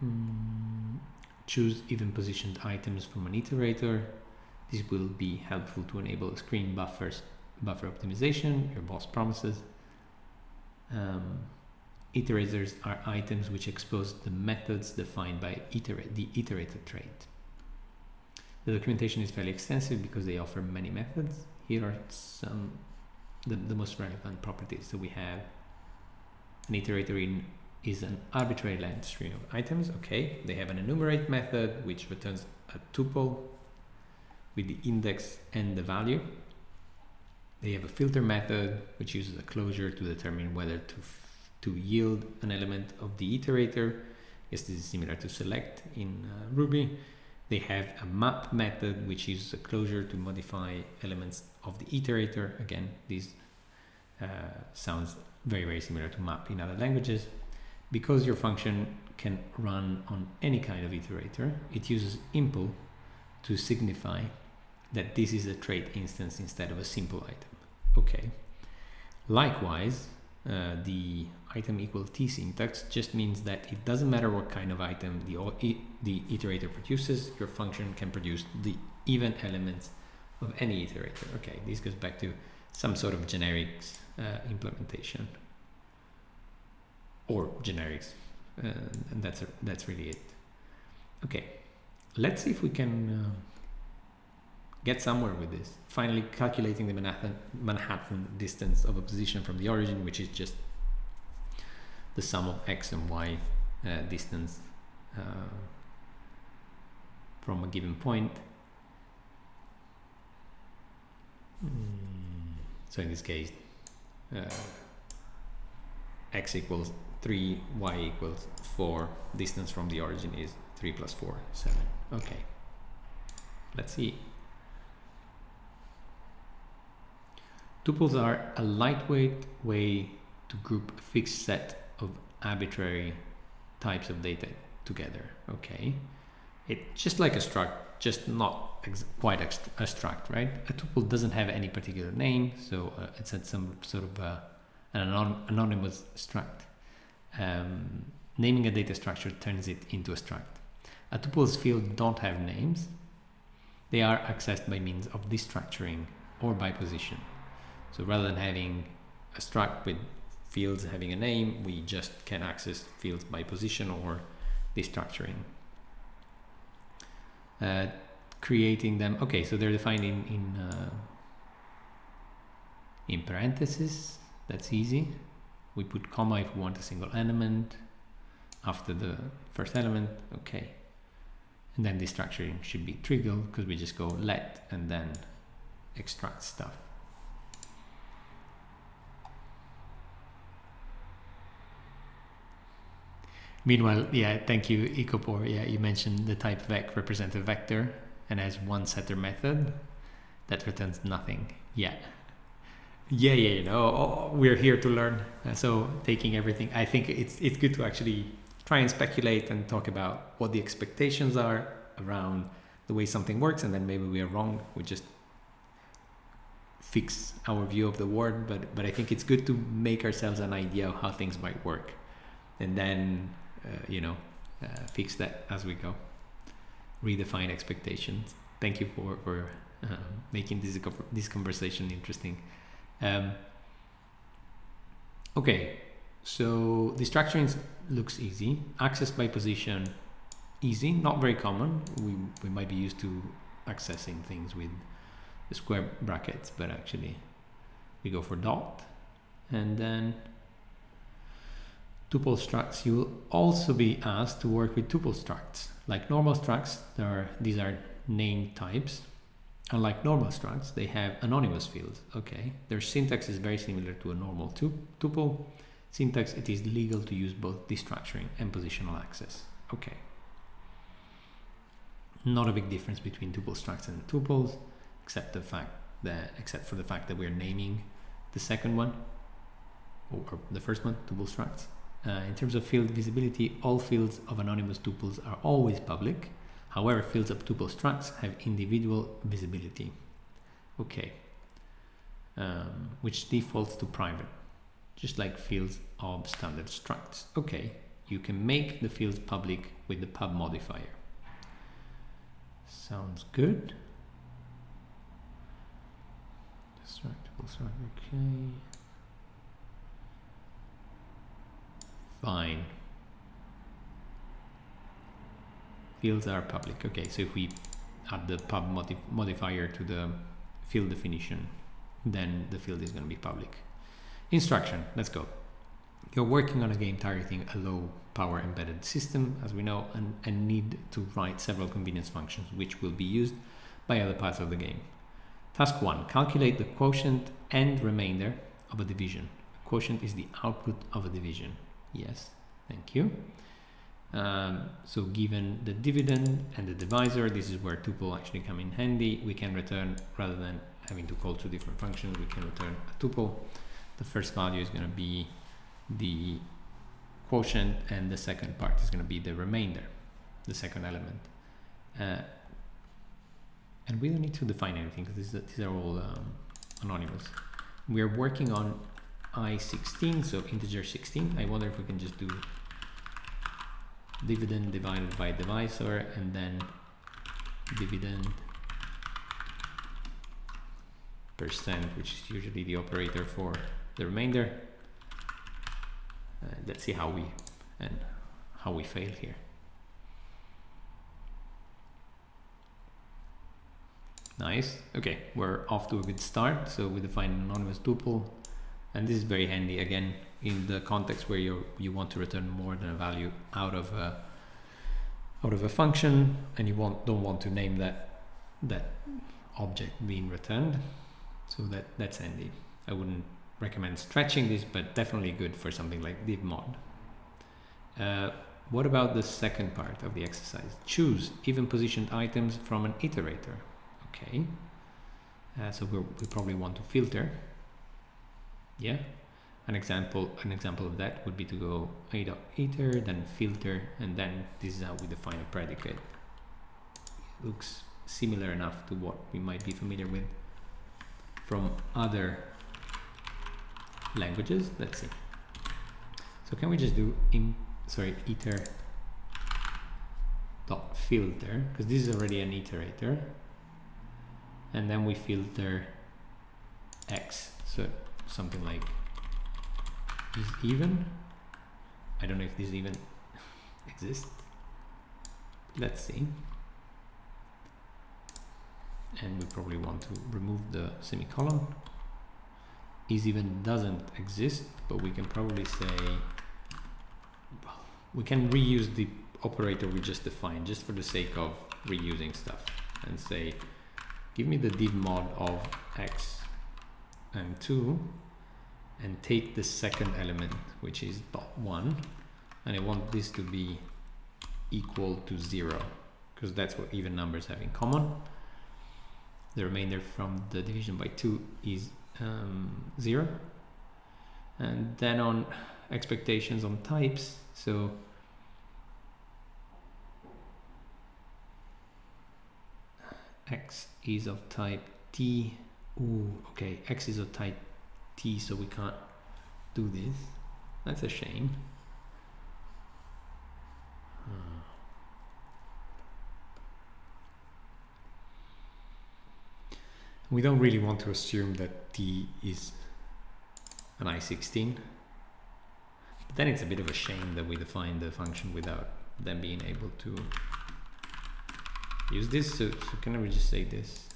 Mm, choose even positioned items from an iterator. This will be helpful to enable screen buffers, buffer optimization, your boss promises. Um, iterators are items which expose the methods defined by iterate, the iterator trait. The documentation is fairly extensive because they offer many methods. Here are some the, the most relevant properties. So we have an iterator in is an arbitrary length string of items. Okay, they have an enumerate method which returns a tuple with the index and the value. They have a filter method which uses a closure to determine whether to to yield an element of the iterator. Yes, this is similar to select in uh, Ruby. They have a map method which uses a closure to modify elements of the iterator. Again, this uh, sounds very, very similar to map in other languages. Because your function can run on any kind of iterator, it uses impl to signify that this is a trait instance instead of a simple item. Okay. Likewise, uh, the item equal t syntax just means that it doesn't matter what kind of item the, the iterator produces, your function can produce the even elements of any iterator. Okay, this goes back to some sort of generics uh, implementation or generics, uh, and that's a, that's really it. Okay, let's see if we can uh, get somewhere with this. Finally, calculating the Manhattan, Manhattan distance of a position from the origin, which is just the sum of x and y uh, distance uh, from a given point. Mm. So in this case, uh, x equals 3, y equals 4, distance from the origin is 3 plus 4, 7. Okay, let's see. Tuples are a lightweight way to group a fixed set of arbitrary types of data together. Okay, it's just like a struct, just not quite a struct, right? A tuple doesn't have any particular name, so uh, it's at some sort of uh, an anon anonymous struct. Um, naming a data structure turns it into a struct. A tuple's fields don't have names. They are accessed by means of destructuring or by position. So rather than having a struct with fields having a name, we just can access fields by position or destructuring. Uh, creating them, okay, so they're defined in, in, uh, in parentheses, that's easy. We put comma if we want a single element after the first element, okay. And then destructuring should be trivial because we just go let and then extract stuff. Meanwhile, yeah, thank you, Ecopor. Yeah, you mentioned the type vec represent a vector and has one setter method that returns nothing. Yeah. Yeah, yeah, you know, oh, we're here to learn. Uh, so taking everything, I think it's it's good to actually try and speculate and talk about what the expectations are around the way something works, and then maybe we are wrong. We just fix our view of the world, but but I think it's good to make ourselves an idea of how things might work, and then you know, uh, fix that as we go. Redefine expectations. Thank you for for um, making this this conversation interesting. Um, okay, so the structuring looks easy. Access by position, easy, not very common. We we might be used to accessing things with the square brackets, but actually we go for dot, and then tuple structs, you will also be asked to work with tuple structs. Like normal structs, there are, these are name types. Unlike normal structs, they have anonymous fields. Okay, their syntax is very similar to a normal tuple. Syntax, it is legal to use both destructuring and positional access. Okay. Not a big difference between tuple structs and tuples, except the fact that, except for the fact that we're naming the second one, or, or the first one, tuple structs. Uh, in terms of field visibility, all fields of anonymous tuples are always public. However, fields of tuple structs have individual visibility. Okay. Um, which defaults to private, just like fields of standard structs. Okay, you can make the fields public with the pub modifier. Sounds good. Destructible struct, okay. Fine. Fields are public. Okay, so if we add the pub modif modifier to the field definition, then the field is going to be public. Instruction, let's go. You're working on a game targeting a low power embedded system, as we know, and, and need to write several convenience functions which will be used by other parts of the game. Task 1. Calculate the quotient and remainder of a division. quotient is the output of a division. Yes, thank you. Um, so given the dividend and the divisor, this is where tuple actually come in handy. We can return, rather than having to call two different functions, we can return a tuple. The first value is going to be the quotient and the second part is going to be the remainder, the second element. Uh, and we don't need to define anything because these, are all um, anonymous. We are working on i16, so integer 16. I wonder if we can just do dividend divided by divisor and then dividend percent, which is usually the operator for the remainder. Uh, let's see how we and how we fail here. Nice. Okay, we're off to a good start. So we define an anonymous tuple, and this is very handy again in the context where you you want to return more than a value out of a out of a function, and you want don't want to name that that object being returned. So that that's handy. I wouldn't recommend stretching this, but definitely good for something like divmod. Uh, what about the second part of the exercise? Choose even positioned items from an iterator. Okay. Uh, so we probably want to filter. Yeah. An example, an example of that would be to go a dot iter, then filter, and then this is how we define a predicate. It looks similar enough to what we might be familiar with from other languages. Let's see. So can we just do in sorry iter dot filter because this is already an iterator, and then we filter x. So something like is even. I don't know if this even exists. Let's see. And we probably want to remove the semicolon is even doesn't exist, but we can probably say we can reuse the operator we just defined just for the sake of reusing stuff and say give me the div mod of x and 2 and take the second element which is dot 1 and I want this to be equal to 0 because that's what even numbers have in common. The remainder from the division by 2 is um, 0 and then on expectations on types so x is of type t Ooh, okay x is of type t so we can't do this. That's a shame. Hmm. we don't really want to assume that t is an i16 but then it's a bit of a shame that we define the function without them being able to use this. So, so can we just say this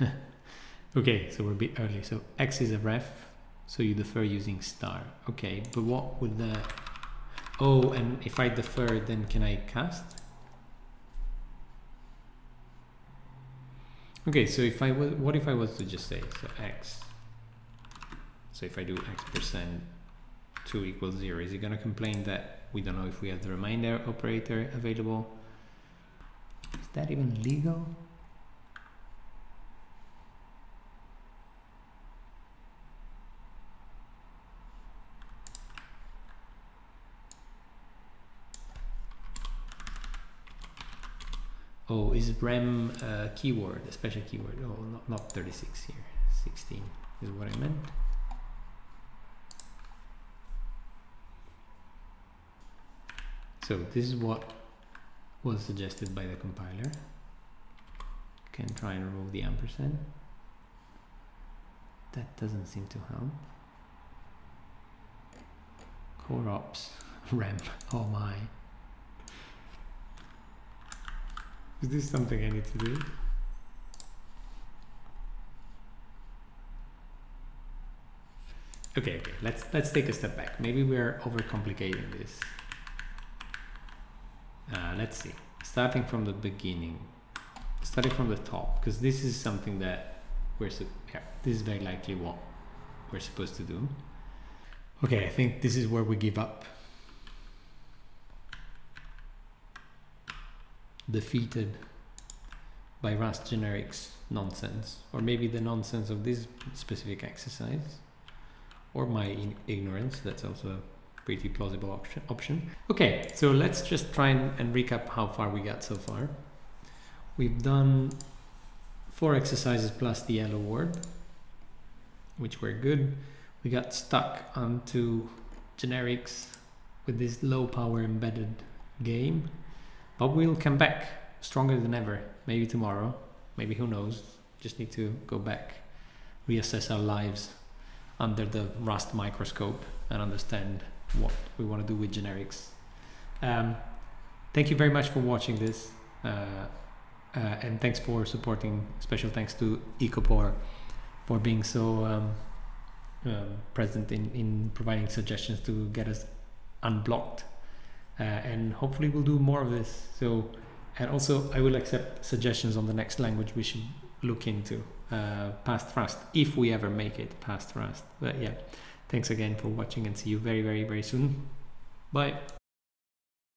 okay so we're a bit early so x is a ref so you defer using star okay but what would the oh and if I defer then can I cast Okay, so if I was, what if I was to just say, so x, so if I do x percent 2 equals 0, is it going to complain that we don't know if we have the remainder operator available? Is that even legal? Oh, is rem a keyword, a special keyword? Oh, not, not 36 here, 16 is what I meant. So this is what was suggested by the compiler. Can try and remove the ampersand. That doesn't seem to help. Core ops, rem, oh my. Is this something I need to do? Okay, okay, let's let's take a step back. Maybe we're overcomplicating this. Uh, let's see. Starting from the beginning, starting from the top, because this is something that we're yeah, this is very likely what we're supposed to do. Okay, I think this is where we give up. Defeated by Rust generics nonsense, or maybe the nonsense of this specific exercise, or my ignorance. That's also a pretty plausible option. option. Okay, so let's just try and, and recap how far we got so far. We've done four exercises plus the Hello World, which were good. We got stuck onto generics with this low power embedded game but we'll come back stronger than ever. Maybe tomorrow. Maybe who knows. Just need to go back, reassess our lives under the Rust microscope and understand what we want to do with generics. Um, thank you very much for watching this. Uh, uh, and thanks for supporting. Special thanks to Ecopore for being so um, um, present in, in providing suggestions to get us unblocked uh, and hopefully we'll do more of this. So, and also I will accept suggestions on the next language we should look into uh, past Rust if we ever make it past Rust. But yeah, thanks again for watching and see you very, very, very soon. Bye.